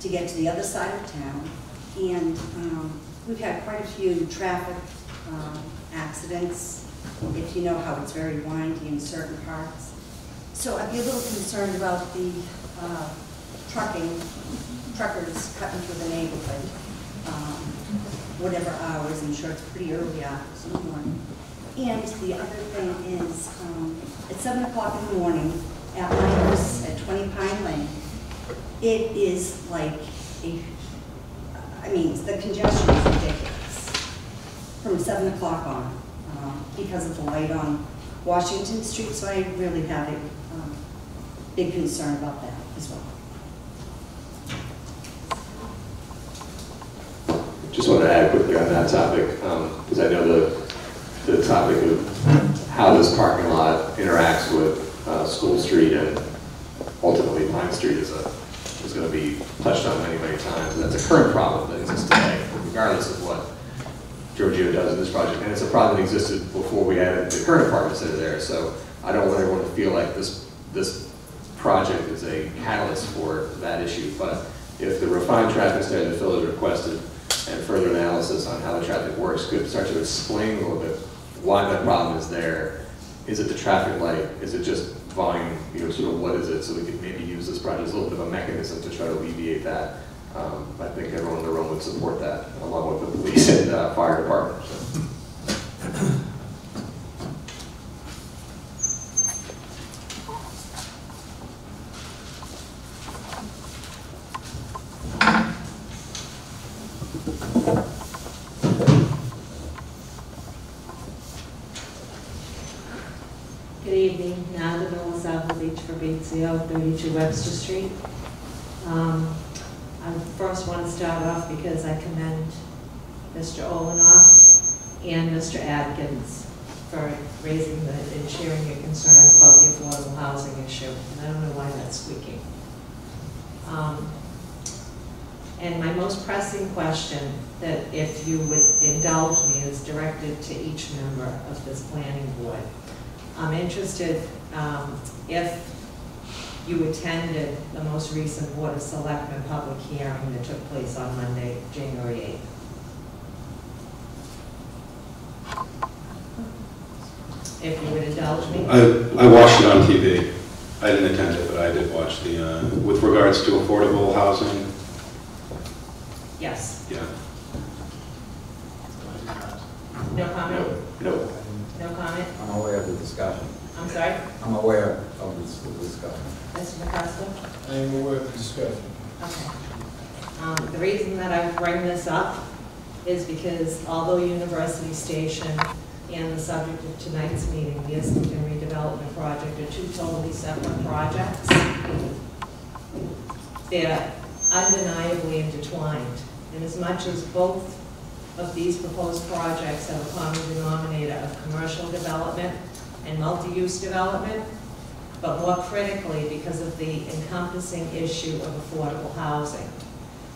to get to the other side of town. And um, we've had quite a few traffic um, accidents, if you know how it's very windy in certain parts. So I'd be a little concerned about the uh, trucking, truckers cutting through the neighborhood, um, whatever hours, I'm sure it's pretty early hours in the morning. And the other thing is, um, at seven o'clock in the morning, at my house at 20 Pine Lane, it is like a, I mean, the congestion is ridiculous from seven o'clock on, um, because of the light on Washington Street, so I really have a um, big concern about that as well. Just want to add quickly on that topic, because I know the, the topic of how this parking lot interacts with uh, School Street and ultimately Pine Street is a, is going to be touched on many, many times. And that's a current problem that exists today, regardless of what Giorgio does in this project. And it's a problem that existed before we added the current apartments that there. So I don't want everyone to feel like this, this project is a catalyst for that issue. But if the refined traffic study the village requested and further analysis on how the traffic works could start to explain a little bit why that problem is there. Is it the traffic light? Is it just volume? You know, sort of what is it? So we could maybe use this project as a little bit of a mechanism to try to alleviate that. Um, I think everyone in the room would support that, along with the police and uh, fire department. So. Good evening, Nanda Beach Fabrizio, 32 Webster Street. Um, I first want to start off because I commend Mr. Olenoff and Mr. Adkins for raising the, and sharing your concerns about the affordable housing issue. And I don't know why that's squeaking. Um, And my most pressing question that if you would indulge me is directed to each member of this planning board. I'm interested um, if you attended the most recent Board of Selectmen public hearing that took place on Monday, January 8th. If you would indulge me. I, I watched it on TV. I didn't attend it, but I did watch the, uh, with regards to affordable housing, Yes. yeah. No comment? No. No comment? I'm aware of the discussion. I'm sorry? I'm aware of this the discussion. Mr. McCosker? I am aware of the discussion. Okay. Um, The reason that I bring this up is because although University Station and the subject of tonight's meeting, the Islington redevelopment project, are two totally separate projects, they're undeniably intertwined. And as much as both of these proposed projects have a common denominator of commercial development and multi-use development, but more critically, because of the encompassing issue of affordable housing,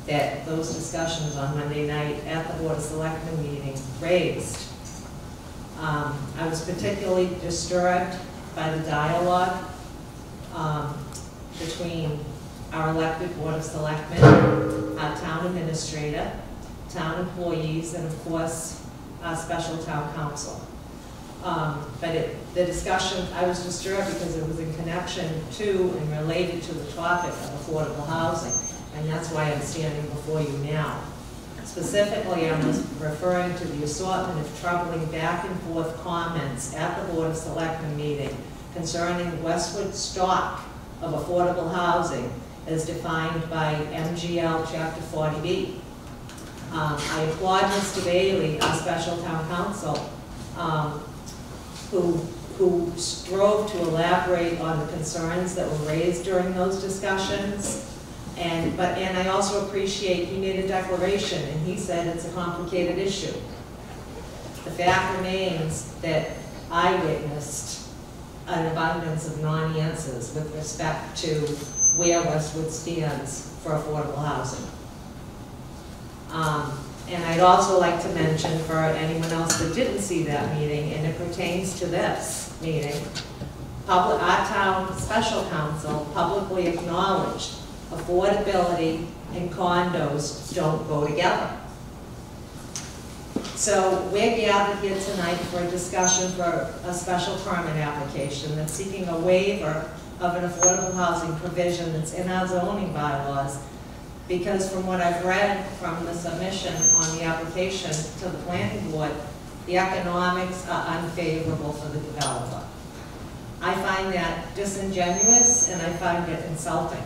that those discussions on Monday night at the Board of Selectmen meeting raised. Um, I was particularly disturbed by the dialogue um, between our elected Board of Selectmen, our town administrator, town employees, and of course, our special town counsel. Um, But it, the discussion, I was disturbed because it was in connection to and related to the topic of affordable housing, and that's why I'm standing before you now. Specifically, I was referring to the assortment of troubling back and forth comments at the Board of Selectmen meeting concerning Westwood stock of affordable housing as defined by MGL Chapter 40B. Um, I applaud Mr. Bailey, our special town counsel, um, who, who strove to elaborate on the concerns that were raised during those discussions. And, but, and I also appreciate, he made a declaration, and he said it's a complicated issue. The fact remains that I witnessed an abundance of non-answers with respect to where Westwood stands for affordable housing. Um, And I'd also like to mention for anyone else that didn't see that meeting, and it pertains to this meeting, public, our town special counsel publicly acknowledged affordability and condos don't go together. So we're gathered here tonight for a discussion for a special permit application that's seeking a waiver of an affordable housing provision that's in our zoning bylaws because from what I've read from the submission on the application to the planning board, the economics are unfavorable for the developer. I find that disingenuous and I find it insulting.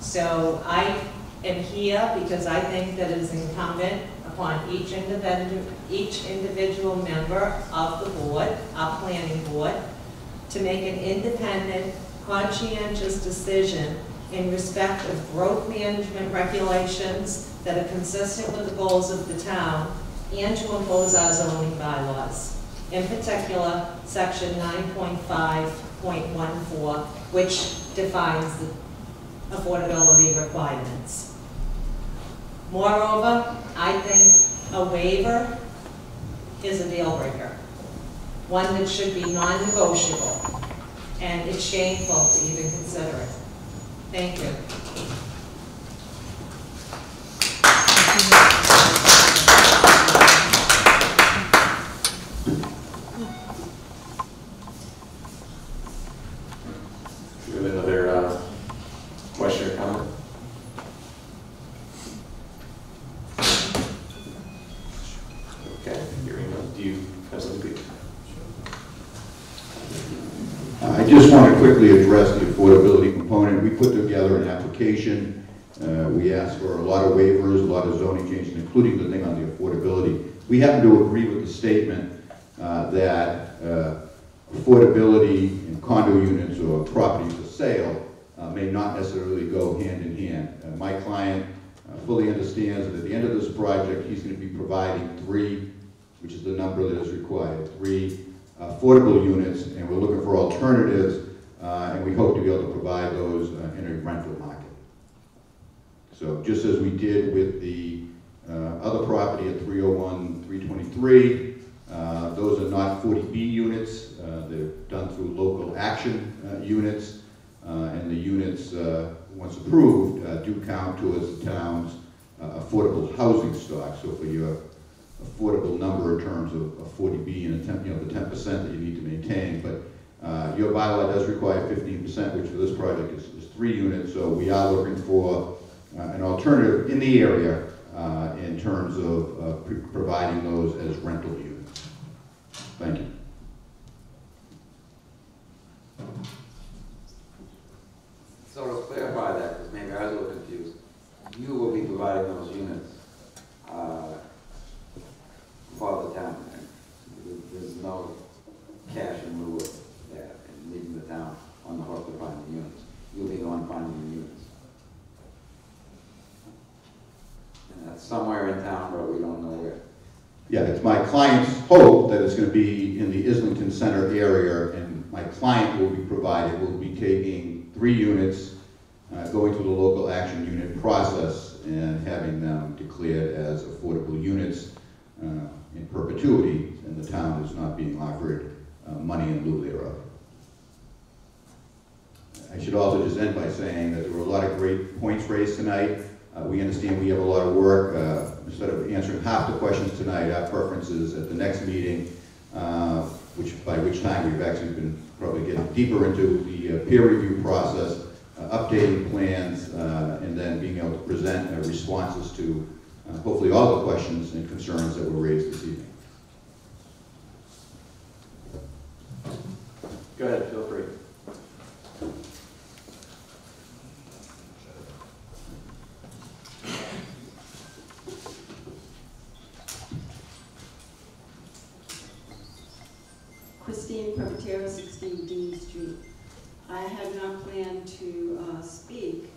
So I am here because I think that it is incumbent upon each individual, each individual member of the board, our planning board, to make an independent, conscientious decision in respect of growth management regulations that are consistent with the goals of the town and to impose our zoning bylaws. In particular, section 9.5.14, which defines the affordability requirements. Moreover, I think a waiver is a deal breaker, one that should be non-negotiable, and it's shameful to even consider it. Thank you. Do we have another uh, question or comment? Okay, hearing none, do you have something to I just want to quickly address the affordability component. We put together an application. Uh, We asked for a lot of waivers, a of zoning changes, including the thing on the affordability. We happen to agree with the statement uh, that uh, affordability in condo units or property for sale uh, may not necessarily go hand in hand. Uh, My client uh, fully understands that at the end of this project, he's going to be providing three, which is the number that is required, three affordable units, and we're looking for alternatives, and we hope to be able to provide those in a rental. So just as we did with the uh, other property at 301, 323, uh, those are not 40B units. Uh, They're done through local action uh, units, uh, and the units, uh, once approved, do count towards the town's affordable housing stock. So for your affordable number in terms of of 40B and, a 10 you know, the 10% that you need to maintain, but your bylaw does require 15%, which for this project is is three units, so we are looking for an alternative in the area uh, in terms of uh, providing those as rental units. Thank you. So to clarify that, because maybe I was a little confused, you will be providing those units uh, for the town. There's no cash in lieu of that, and leaving the town on the hook to find the units. You'll be the one finding the units. And that's somewhere in town, but we don't know where. Yeah, it's my client's hope that it's going to be in the Islington Center area, and my client will be provided, will be taking three units, uh, going through the local action unit process, and having them declared as affordable units uh, in perpetuity, and the town is not being offered uh, money in lieu thereof. I should also just end by saying that there were a lot of great points raised tonight. Uh, We understand we have a lot of work. Uh, Instead of answering half the questions tonight, our preference is at the next meeting, uh, which, by which time we've actually been probably getting deeper into the uh, peer review process, uh, updating plans, uh, and then being able to present responses to hopefully all the questions and concerns that were raised this evening. Go ahead, feel free. Christine Privatero, 16 Dean Street. I had not planned to uh, speak,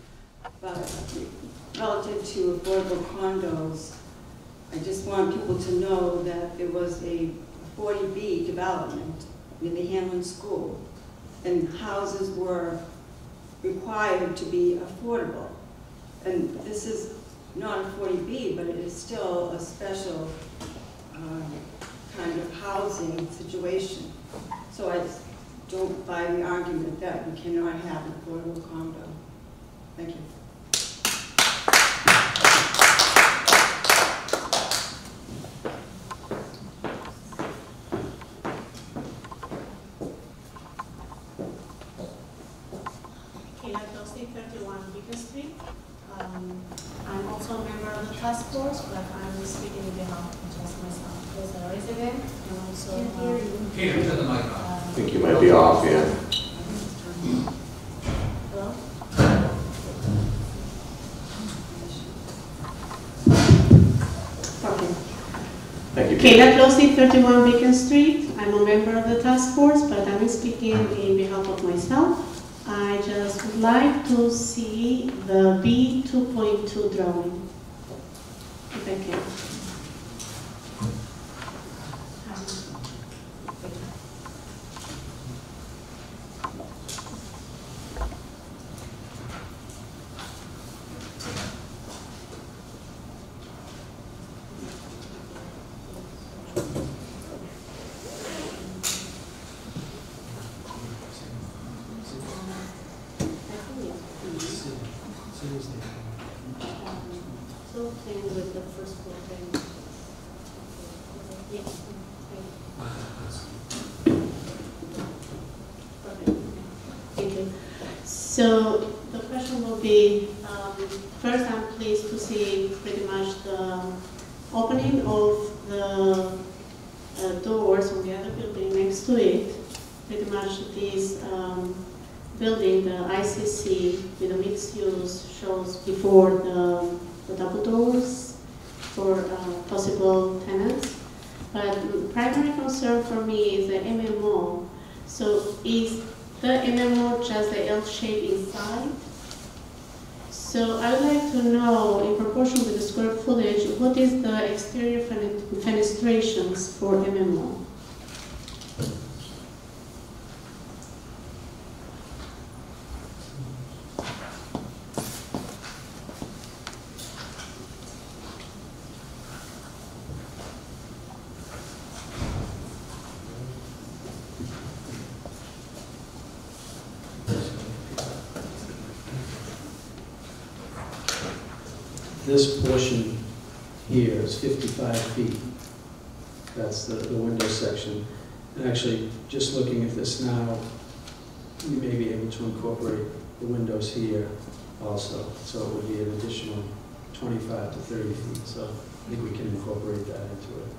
but relative to affordable condos, I just want people to know that there was a 40B development in the Hamlin School, and houses were required to be affordable. And this is not a 40B, but it is still a special um, kind of housing situation. So I don't buy the argument that we cannot have an affordable condo. Thank you. Kayla Kelsey, 31 Beacon Street. Um, I'm also a member of the task force, but I'm speaking on behalf of just myself as a resident and also. um, Kayla, turn the mic on. I think you might be off, yeah. Hello? Okay. Thank you. Kayla Closey, 31 Beacon Street. I'm a member of the task force, but I'm speaking in behalf of myself. I just would like to see the B 2.2 drawing, if I can. So, same with the first floor thing. Yes. Okay. Thank you. So the question will be, um, first I'm pleased to see pretty much the opening of the uh, doors on the other building next to it. Pretty much this um, building, the ICC with the mixed use shows before the, the double doors for uh, possible tenants. But primary concern for me is the MMO So is the MMO just the L shape inside? So I would like to know, in proportion with the square footage, what is the exterior fen- fenestrations for MMO? This portion here is 55 feet. That's the, the window section. And actually, just looking at this now, you may be able to incorporate the windows here also. So it would be an additional 25 to 30 feet. So I think we can incorporate that into it.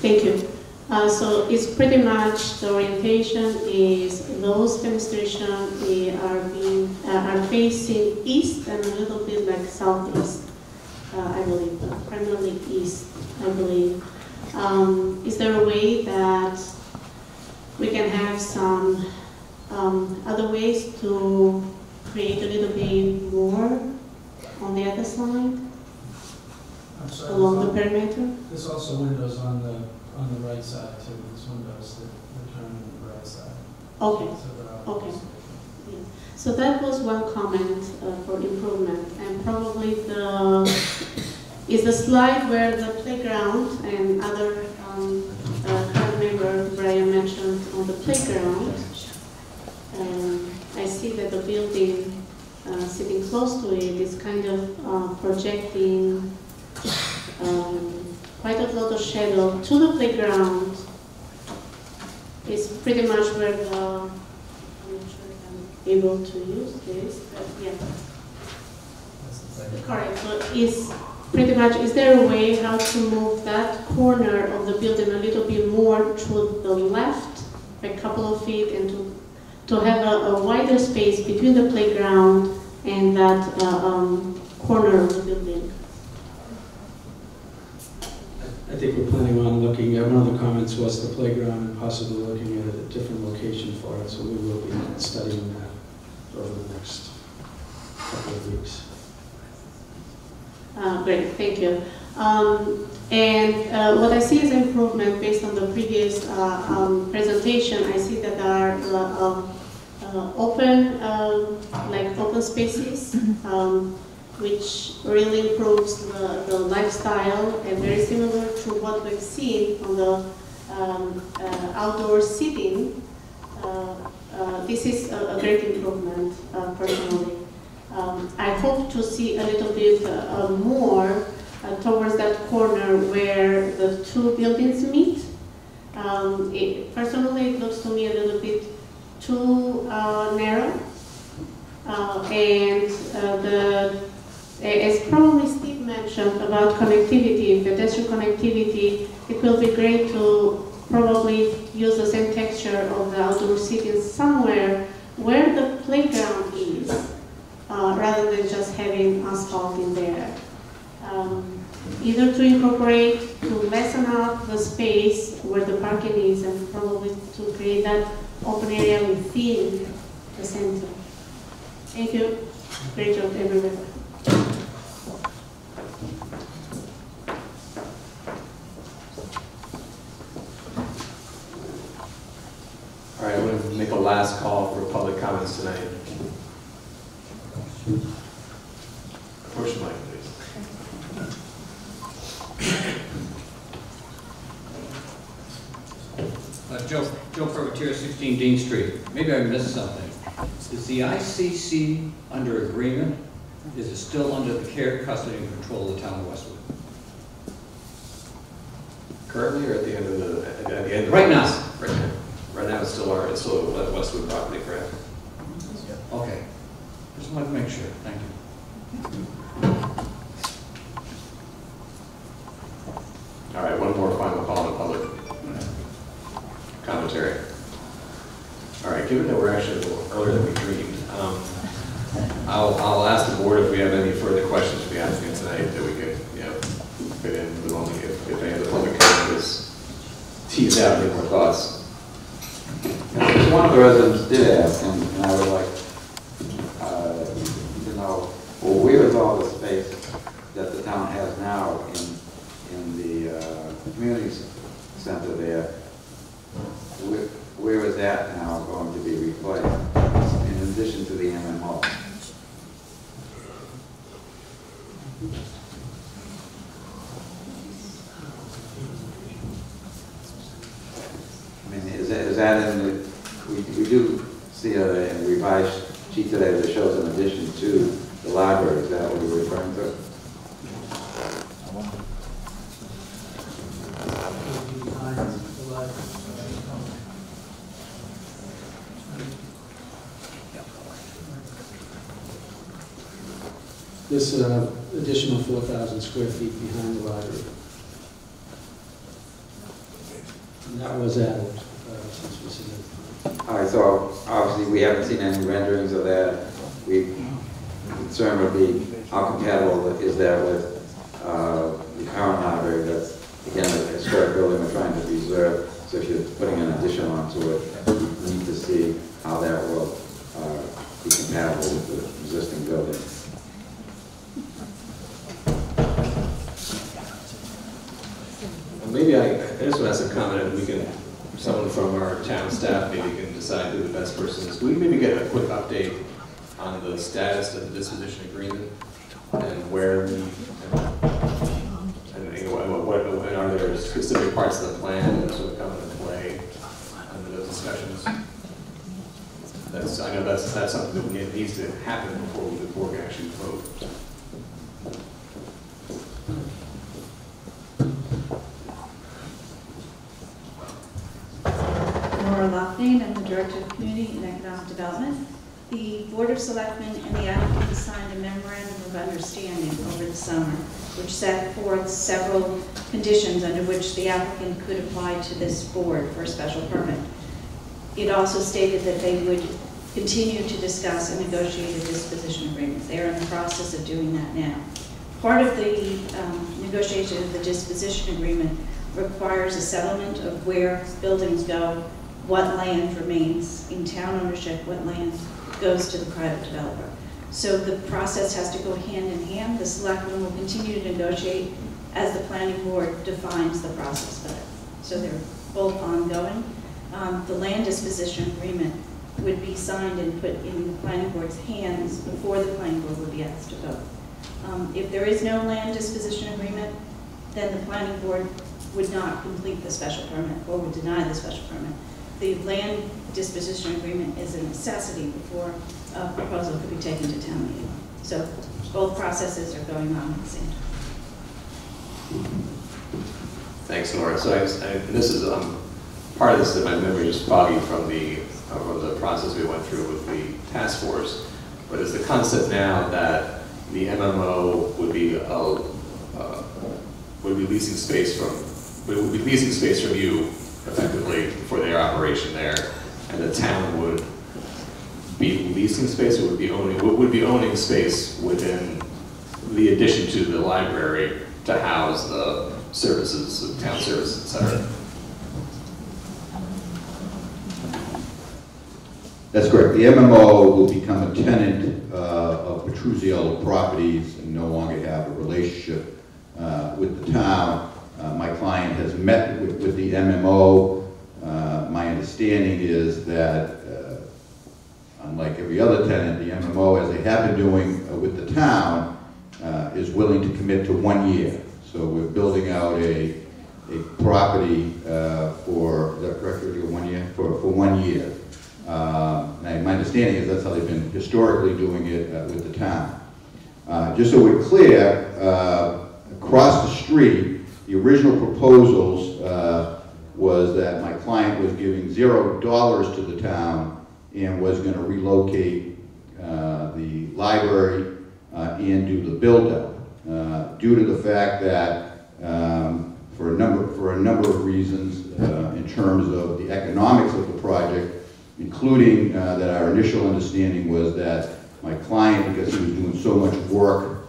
Thank you. Uh, so it's pretty much the orientation is those fenestration eh, are being uh, are facing east and a little bit like southeast, uh, I believe, but primarily east, I believe. Um, is there a way that we can have some um, other ways to create a little bit more on the other side I'm sorry, along the perimeter? There's also windows on the, on the right side too. There's windows that that turn on the right side. Okay, okay. Yeah. So that was one comment uh, for improvement, and probably the, is the slide where the playground and other um, uh, current member Brian mentioned on the playground. Um, I see that the building uh, sitting close to it is kind of uh, projecting um, quite a lot of shadow to the playground. It's pretty much where the, I'm not sure if I'm able to use this, but yeah. Correct, so is pretty much, is there a way how to move that corner of the building a little bit more to the left, a couple of feet, and to, to have a, a wider space between the playground and that uh, um, corner of the building? I think we're planning on looking, at one of the comments was the playground and possibly looking at a different location for it, so we will be studying that over the next couple of weeks. Uh, Great, thank you. Um, And uh, what I see is improvement based on the previous uh, um, presentation. I see that there are uh, um, uh, open, um, like open spaces, um, which really improves the the lifestyle and very similar to what we've seen on the um, uh, outdoor seating. Uh, uh, This is a a great improvement uh, personally. Um, I hope to see a little bit more towards that corner where the two buildings meet. Um, it, personally, it looks to me a little bit too uh, narrow. Uh, and uh, the, as probably Steve mentioned about connectivity, pedestrian connectivity, it will be great to probably use the same texture of the outdoor seating somewhere where the playground is uh, rather than just having asphalt in there. Um, either to incorporate, to lessen out the space where the parking is and probably to create that open area within the center. Thank you. Great job. All right, I'm going to make a last call for public comments tonight. Approach the mic, please. Uh, Joe, Joe Privateer, 16 Dean Street. Maybe I missed something. Is the ICC under agreement? Is it still under the care, custody, and control of the town of Westwood? Currently or at the end of the, at the- at the end of? Right now. Right now. Right now, it's still our, it's still a Westwood property, correct? Okay. Just wanted to make sure. Thank you. All right, one more final call on public commentary. All right, given that we're actually a little earlier than we dreamed, um, I'll, I'll ask the board if we have any further questions to be applicant tonight that we could, you know, fit in with only if, if any of the public is teased out any more thoughts. One of the residents did ask, and and I would like uh, to know, well, where is all the space that the town has now in, in the uh, community center there? Where, where is that now going to be replaced, in addition to the MMO? I mean, is that, is that in the, we, we do see a revised sheet today that shows an addition to the library, is that what you're referring to? This uh, additional 4,000 square feet behind the library. And that was added uh, since we submitted. All right, so obviously, we haven't seen any renderings of that. We, concern would be, how compatible is that with uh, the current library that's, again, a historic building we're trying to preserve, so if you're putting an addition onto it, we need to see how that will uh, be compatible with the existing building. Well, Maybe I, I just want to ask a comment, and we can, someone from our town staff maybe can decide who the best person is. Can we maybe get a quick update on the status of the disposition agreement and where we, and, you know, what, what, and are there specific parts of the plan that sort of come into play under those discussions? That's, I know that's, that's something that need- needs to happen before we, before we can actually vote. Nora Loughnane, I'm the Director of Community and Economic Development. The Board of Selectmen and the applicant signed a memorandum of understanding over the summer, which set forth several conditions under which the applicant could apply to this board for a special permit. It also stated that they would continue to discuss and negotiate a disposition agreement. They are in the process of doing that now. Part of the um, negotiation of the disposition agreement requires a settlement of where buildings go, what land remains in town ownership, what land goes to the private developer. So the process has to go hand in hand. The selectmen will continue to negotiate as the planning board defines the process better. So they're both ongoing. Um, The land disposition agreement would be signed and put in the planning board's hands before the planning board would be asked to vote. Um, If there is no land disposition agreement, then the planning board would not complete the special permit or would deny the special permit. The land disposition agreement is a necessity before a proposal could be taken to town meeting. So both processes are going on at the same time. Thanks, Nora. So I, I- this is, um, part of this, that my memory is foggy from the, uh, from the process we went through with the task force. But is the concept now that the MMO would be, uh, uh, would be leasing space from, would be leasing space from you effectively for their operation there, and the town would be leasing space, or would be owning, would would be owning space within the addition to the library to house the services, town services, et cetera. That's correct. The MMO will become a tenant uh, of Petruzziello Properties and no longer have a relationship uh, with the town. Uh, My client has met with with the MMO. Uh, My understanding is that, uh, unlike every other tenant, the MMO, as they have been doing uh, with the town, is willing to commit to one year. So we're building out a, a property for, is that correct, one year? For, for one year. Uh, My understanding is that's how they've been historically doing it uh, with the town. Uh, Just so we're clear, uh, across the street, the original proposals uh, was that my client was giving zero dollars to the town and was going to relocate uh, the library and do the build-out. Uh, Due to the fact that um, for a number, for a number of reasons, in terms of the economics of the project, including uh, that our initial understanding was that my client, because he was doing so much work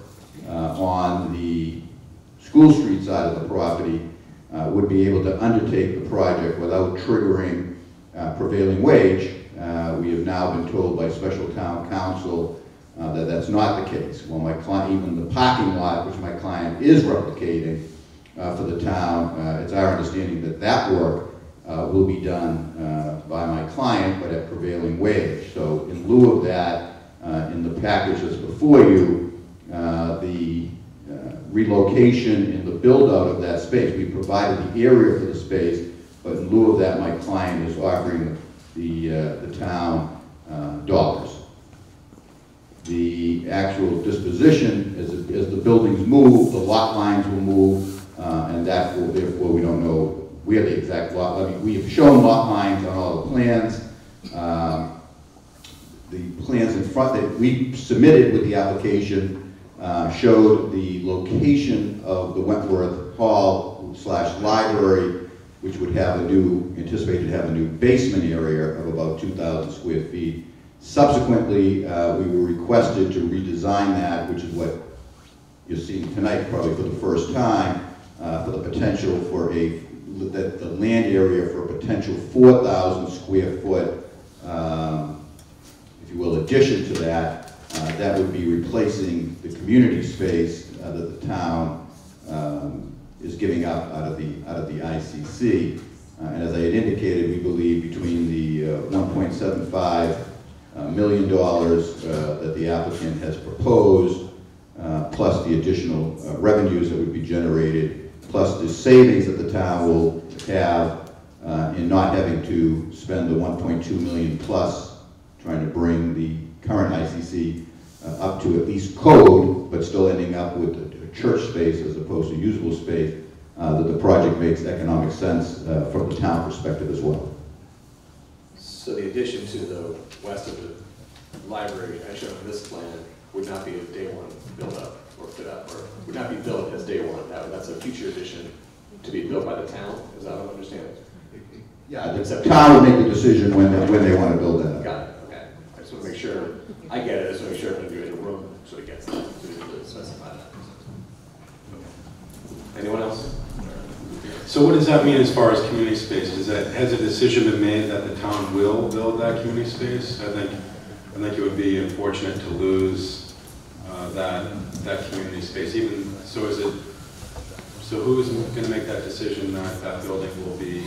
uh, on the School Street side of the property, uh, would be able to undertake the project without triggering uh, prevailing wage. Uh, We have now been told by special town counsel uh, that that's not the case. Well, my client, even the parking lot, which my client is replicating for the town, it's our understanding that that work uh, will be done uh, by my client, but at prevailing wage. So in lieu of that, uh, in the package that's before you, uh, the uh, relocation and the build-out of that space, we provided the area for the space, but in lieu of that, my client is offering the, the town dollars. The actual disposition, as, as the buildings move, the lot lines will move, uh, and that will, therefore, we don't know where the exact lot, we have shown lot lines on all the plans. Um, The plans in front that we submitted with the application uh, showed the location of the Wentworth Hall slash library, which would have a new, anticipated to have a new basement area of about 2,000 square feet. Subsequently, uh, we were requested to redesign that, which is what you're seeing tonight probably for the first time, uh, for the potential for a, that the land area for a potential 4,000 square foot, um, if you will, addition to that. Uh, That would be replacing the community space uh, that the town um, is giving up out of the, out of the ICC. Uh, And as I had indicated, we believe between the uh, 1.75 uh, dollars uh, that the applicant has proposed, plus the additional revenues that would be generated, plus the savings that the town will have uh, in not having to spend the 1.2 million plus trying to bring the current ICC uh, up to at least code, but still ending up with a church space as opposed to usable space, uh, that the project makes economic sense uh, from the town perspective as well. So the addition to the west of the library, as shown in this plan, would not be a day one build up or fit up, or would not be built as day one. That, that's a future addition to be built by the town, is that what I understand? Yeah, the town will make the decision when, they- when they want to build that up. Got it, okay. I just want to make sure, I get it, I just want to make sure everyone in the room sort of gets that, so we need to specify that. Anyone else? So what does that mean as far as community space? Is that, has a decision been made that the town will build that community space? I think, I think it would be unfortunate to lose uh, that, that community space. Even, so is it, so who's going to make that decision that that building will be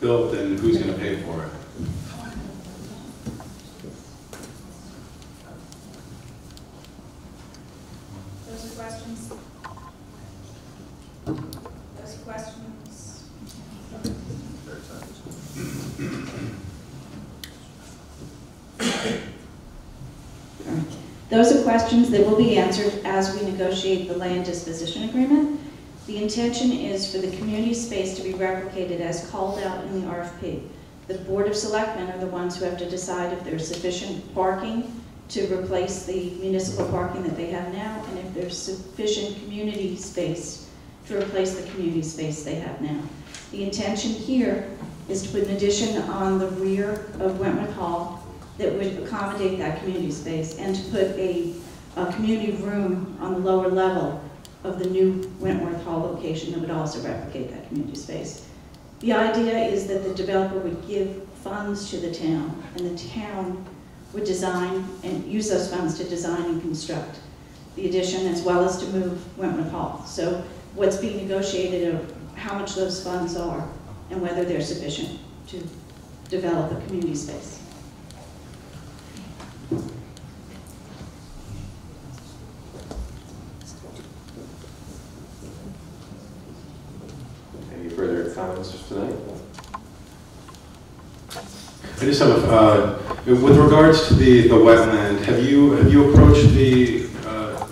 built and who's going to pay for it? Those are questions? Those are questions? Those are questions that will be answered as we negotiate the land disposition agreement. The intention is for the community space to be replicated as called out in the RFP. The Board of Selectmen are the ones who have to decide if there's sufficient parking to replace the municipal parking that they have now, and if there's sufficient community space to replace the community space they have now. The intention here is to put an addition on the rear of Wentworth Hall that would accommodate that community space, and to put a, a community room on the lower level of the new Wentworth Hall location that would also replicate that community space. The idea is that the developer would give funds to the town, and the town would design and use those funds to design and construct the addition as well as to move Wentworth Hall. So what's being negotiated are how much those funds are and whether they're sufficient to develop a community space. Any further comments tonight? I just have, a, uh, with regards to the, the wetland, have you, have you approached the, uh,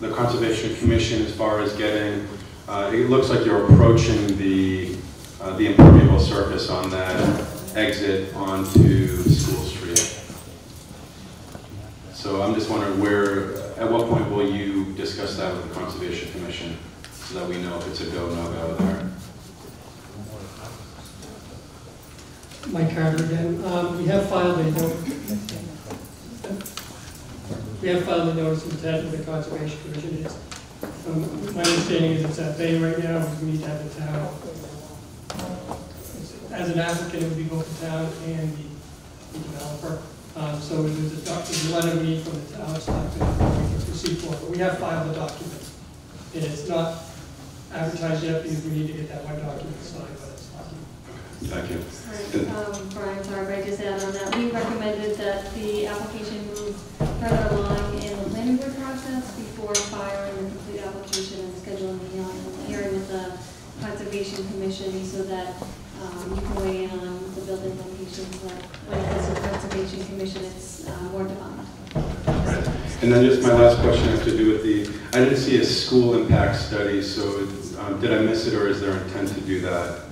the Conservation Commission as far as getting, uh, it looks like you're approaching the, uh, the impermeable surface on that exit onto School Street. So I'm just wondering where, at what point will you discuss that with the Conservation Commission so that we know if it's a go, no-go there? Mike Carter again. Um, We have filed a we have filed a notice of intent with the Conservation Commission. It is Um, My understanding is it's at bay right now, we need to have the town. As an applicant, it would be both the town and the the developer. Um, So there's a doc, a letter we need from the town, it's not to proceed for, but we have filed the document. And it's not advertised yet because we need to get that one document signed, it's. Thank you. Um, Brian, sorry, if I just add on that, we recommended that the application move further along in the planning board process before filing the complete application and scheduling the hearing hearing with the conservation commission so that um, you can weigh in on the building locations, but when it comes to the conservation commission, it's uh, more defined. And then just my last question has to do with the, I didn't see a school impact study, so um, did I miss it or is there intent to do that?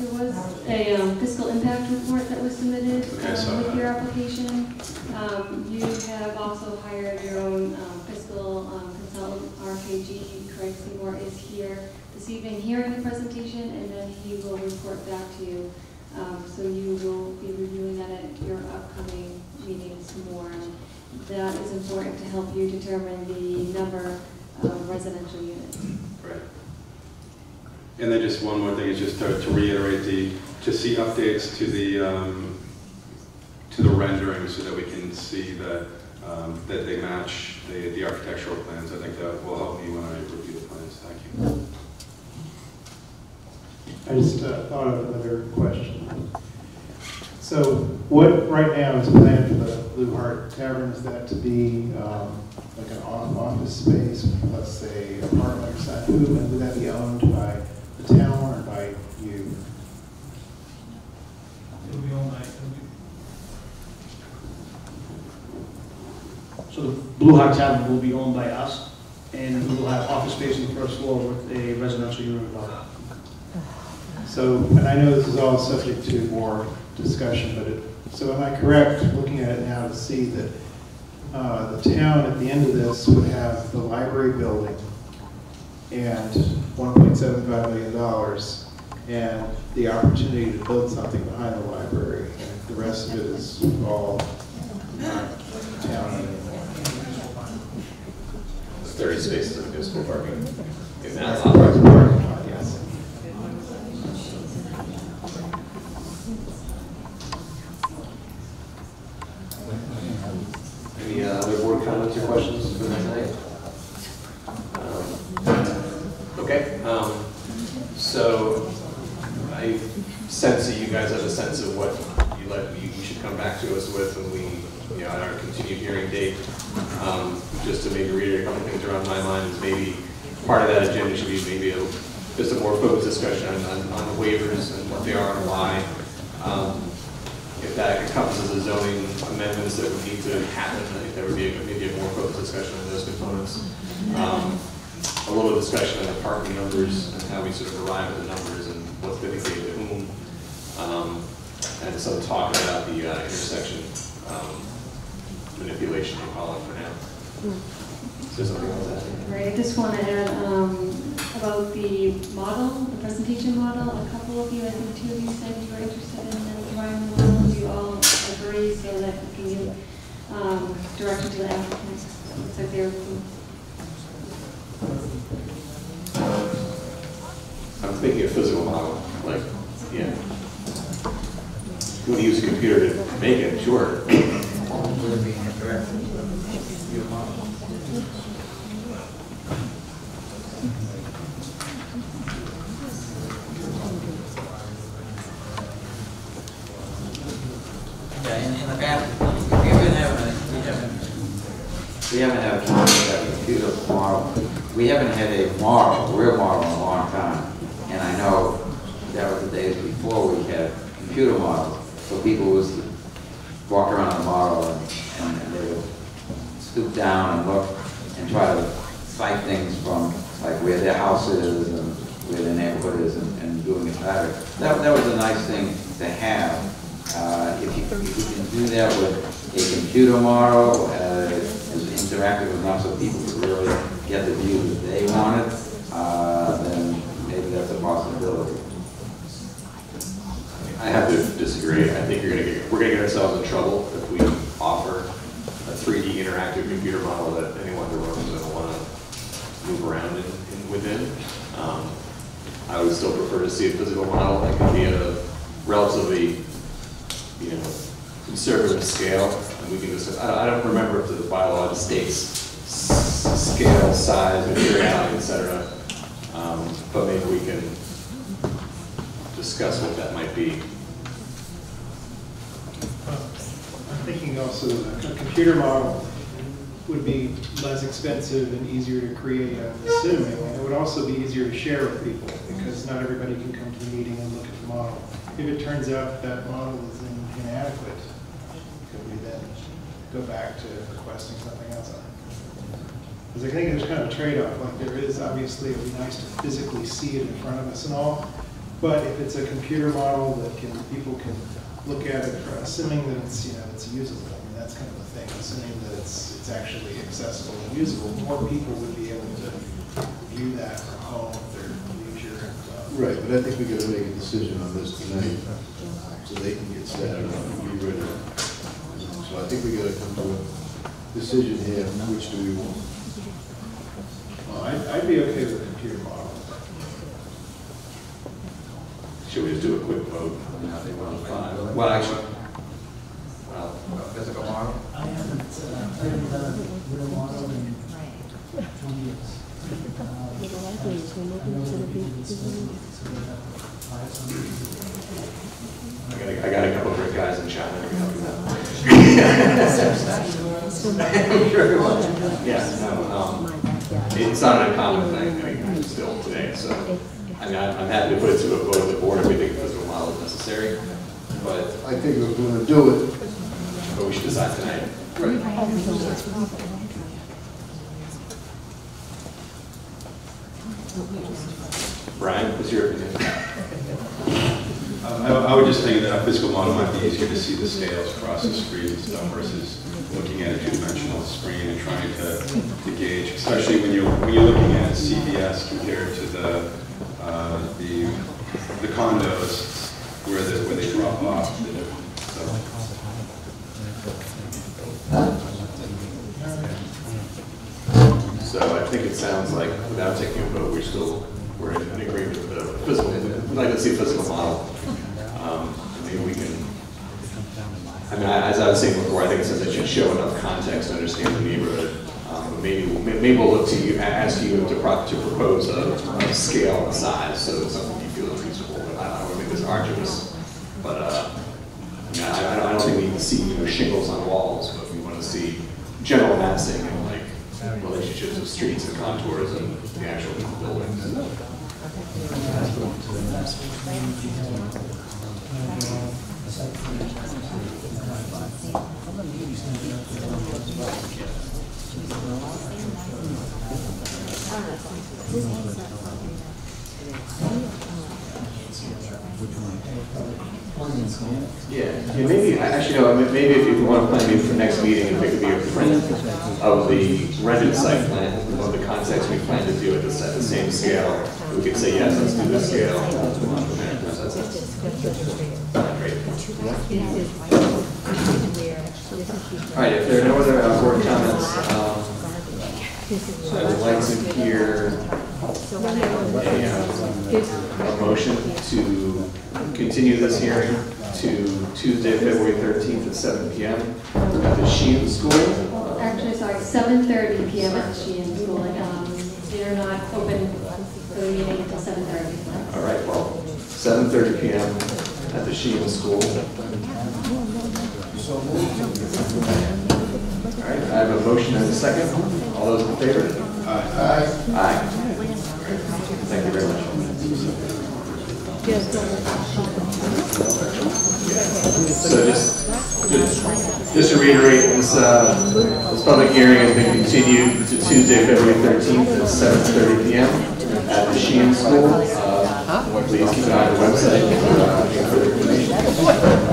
There was a um, fiscal impact report that was submitted Okay, um, with your application. Um, You have also hired your own um, fiscal um, consultant, RKG. Craig Seymour is here this evening hearing the presentation, and then he will report back to you. Um, So you will be reviewing that at your upcoming meetings more. And That is important to help you determine the number of residential units. Right. And then just one more thing is just to to reiterate the, to see updates to the, um, to the rendering so that we can see that, um, that they match the, the architectural plans. I think that will help me when I review the plans. Thank you. I just uh, thought of another question. So what right now is planned for the Blue Hart Tavern, is that to be um, like an off- office space, let's say apartment or something? And would that be owned by the town or by you? It'll be all night, So the Blue Hart Tavern will be owned by us, and we will have office space on the first floor with a residential unit above it. So, and I know this is all subject to more discussion, but it, so am I correct, looking at it now to see that uh, the town at the end of this would have the library building and $1.75 million and the opportunity to build something behind the library, and the rest of it is all not town anymore. Thirty spaces of municipal parking in that lot. lot, yes. Any uh, other board comments or questions for tonight? Um, Okay, um, so I sense that you guys have a sense of what you like, you you should come back to us with when we, you know, at our continued hearing date. Um, Just to maybe reiterate a couple things around my mind is maybe part of that agenda should be maybe a, just a more focused discussion on, on- on the waivers and what they are and why. Um, If that encompasses the zoning amendments that would need to happen, I think there would be a- maybe a more focused discussion on those components. Um, A little discussion on the parking numbers and how we sort of arrive at the numbers and what's dedicated to whom. Um, And some talk about the uh, intersection um, manipulation, I'll call it for now. Is there something else to? Right, I just want to add um, about the model, the presentation model. A couple of you, I think two of you said you were interested in the drawing the model. Do you all agree so that we can give um, direction to the applicants? Looks like they're, I'm thinking of physical model, like, yeah. Want to use a computer to make it, sure. Yeah, in, in the past, we've been having, a- we haven't, we haven't had a a computer model. We haven't had a model, a real model in a long time. And I know that was the days before we had computer models. So people was to walk around the model and, and they would stoop down and look and try to sight things from like where their house is and where their neighborhood is and, and doing it better. That, that was a nice thing to have. Uh, if you, if you can do that with a computer model, uh, as interactive enough so people could really get the view that they wanted, uh, then maybe that's a possibility. I have to disagree. I think you're gonna get, we're gonna get ourselves in trouble if we offer a 3D interactive computer model that anyone in the room is gonna wanna move around in, in within. Um, I would still prefer to see a physical model that can be at a relatively, you know, conservative scale, and we can just, I, I don't remember if the bylaw states s- scale, size, materiality, et cetera. Um, but maybe we can discuss what that might be. I'm thinking also that a computer model would be less expensive and easier to create, I'm assuming. And it would also be easier to share with people because not everybody can come to the meeting and look at the model. If it turns out that model is in- inadequate, could we then go back to requesting something else it? Because I think there's kind of a trade-off, like there is, obviously, it'd be nice to physically see it in front of us and all, but if it's a computer model that can, people can look at it, for- assuming that it's, you know, it's usable, I mean, that's kind of the thing, assuming that it's, it's actually accessible and usable, more people would be able to view that from home at their leisure. and, Right, but I think we gotta make a decision on this tonight, so they can get set up and be ready. So I think we gotta come to a decision here, which do we want? Well, I'd, I'd be okay with a computer model. Should we just do a quick vote on how they want to five? Well, actually, well, Physical model? I haven't, uh, I haven't done a real model in twenty years. I got, a- I got a couple of great guys in China who can help you out. Yes, no, um, it's not an uncommon thing, I mean, still today, so, I mean, I'm I'm happy to put it to a vote of the board if we think a physical model is necessary, but, I think we're gonna do it, but we should decide tonight. Brian, what's your opinion? Um, I I would just think that a physical model might be easier to see the scales across the screen and stuff versus looking at a two-dimensional screen and trying to to gauge, especially when you're, when you're looking at CVS compared to the, uh, the the condos where the, where they drop off. so. So I think it sounds like, without taking a vote, we're still, we're in agreement with the physical, we'd like to see a physical model. Um, Maybe we can, I mean, as I was saying before, I think it says it should show enough context to understand the neighborhood. Um, Maybe, maybe we'll look to you, ask you to pro- to propose a a scale and size, so it's something you feel is reasonable. I don't want to make arduous, but, uh, I mean, I I don't think we need to see, you know, shingles on walls, but we want to see general massing relationships of streets and contours and the actual buildings. Yeah, yeah, maybe, actually, no, I mean, maybe if you want to plan maybe for next meeting, if it could be a print of the rented site plan, of the context we plan to do at the, at the same scale, we could say, yes, let's do this scale. That's it. Great. All right, if there are no other uh, board comments, um, I would like to hear a, a motion to continue this hearing to Tuesday, February 13th at 7 PM at the Sheehan School. Actually, sorry, seven thirty PM at Sheehan School. Um, They're not open for the meeting until seven thirty. All right, well, 7:30 PM at the Sheehan School. All right, I have a motion and a second. All those in favor? Aye. Aye. Thank you very much. So just, just to reiterate, this, uh, this public hearing has been continued to Tuesday, February 13th at 7:30 PM at the Sheehan School. Uh, Please keep an eye on the website for uh, further information.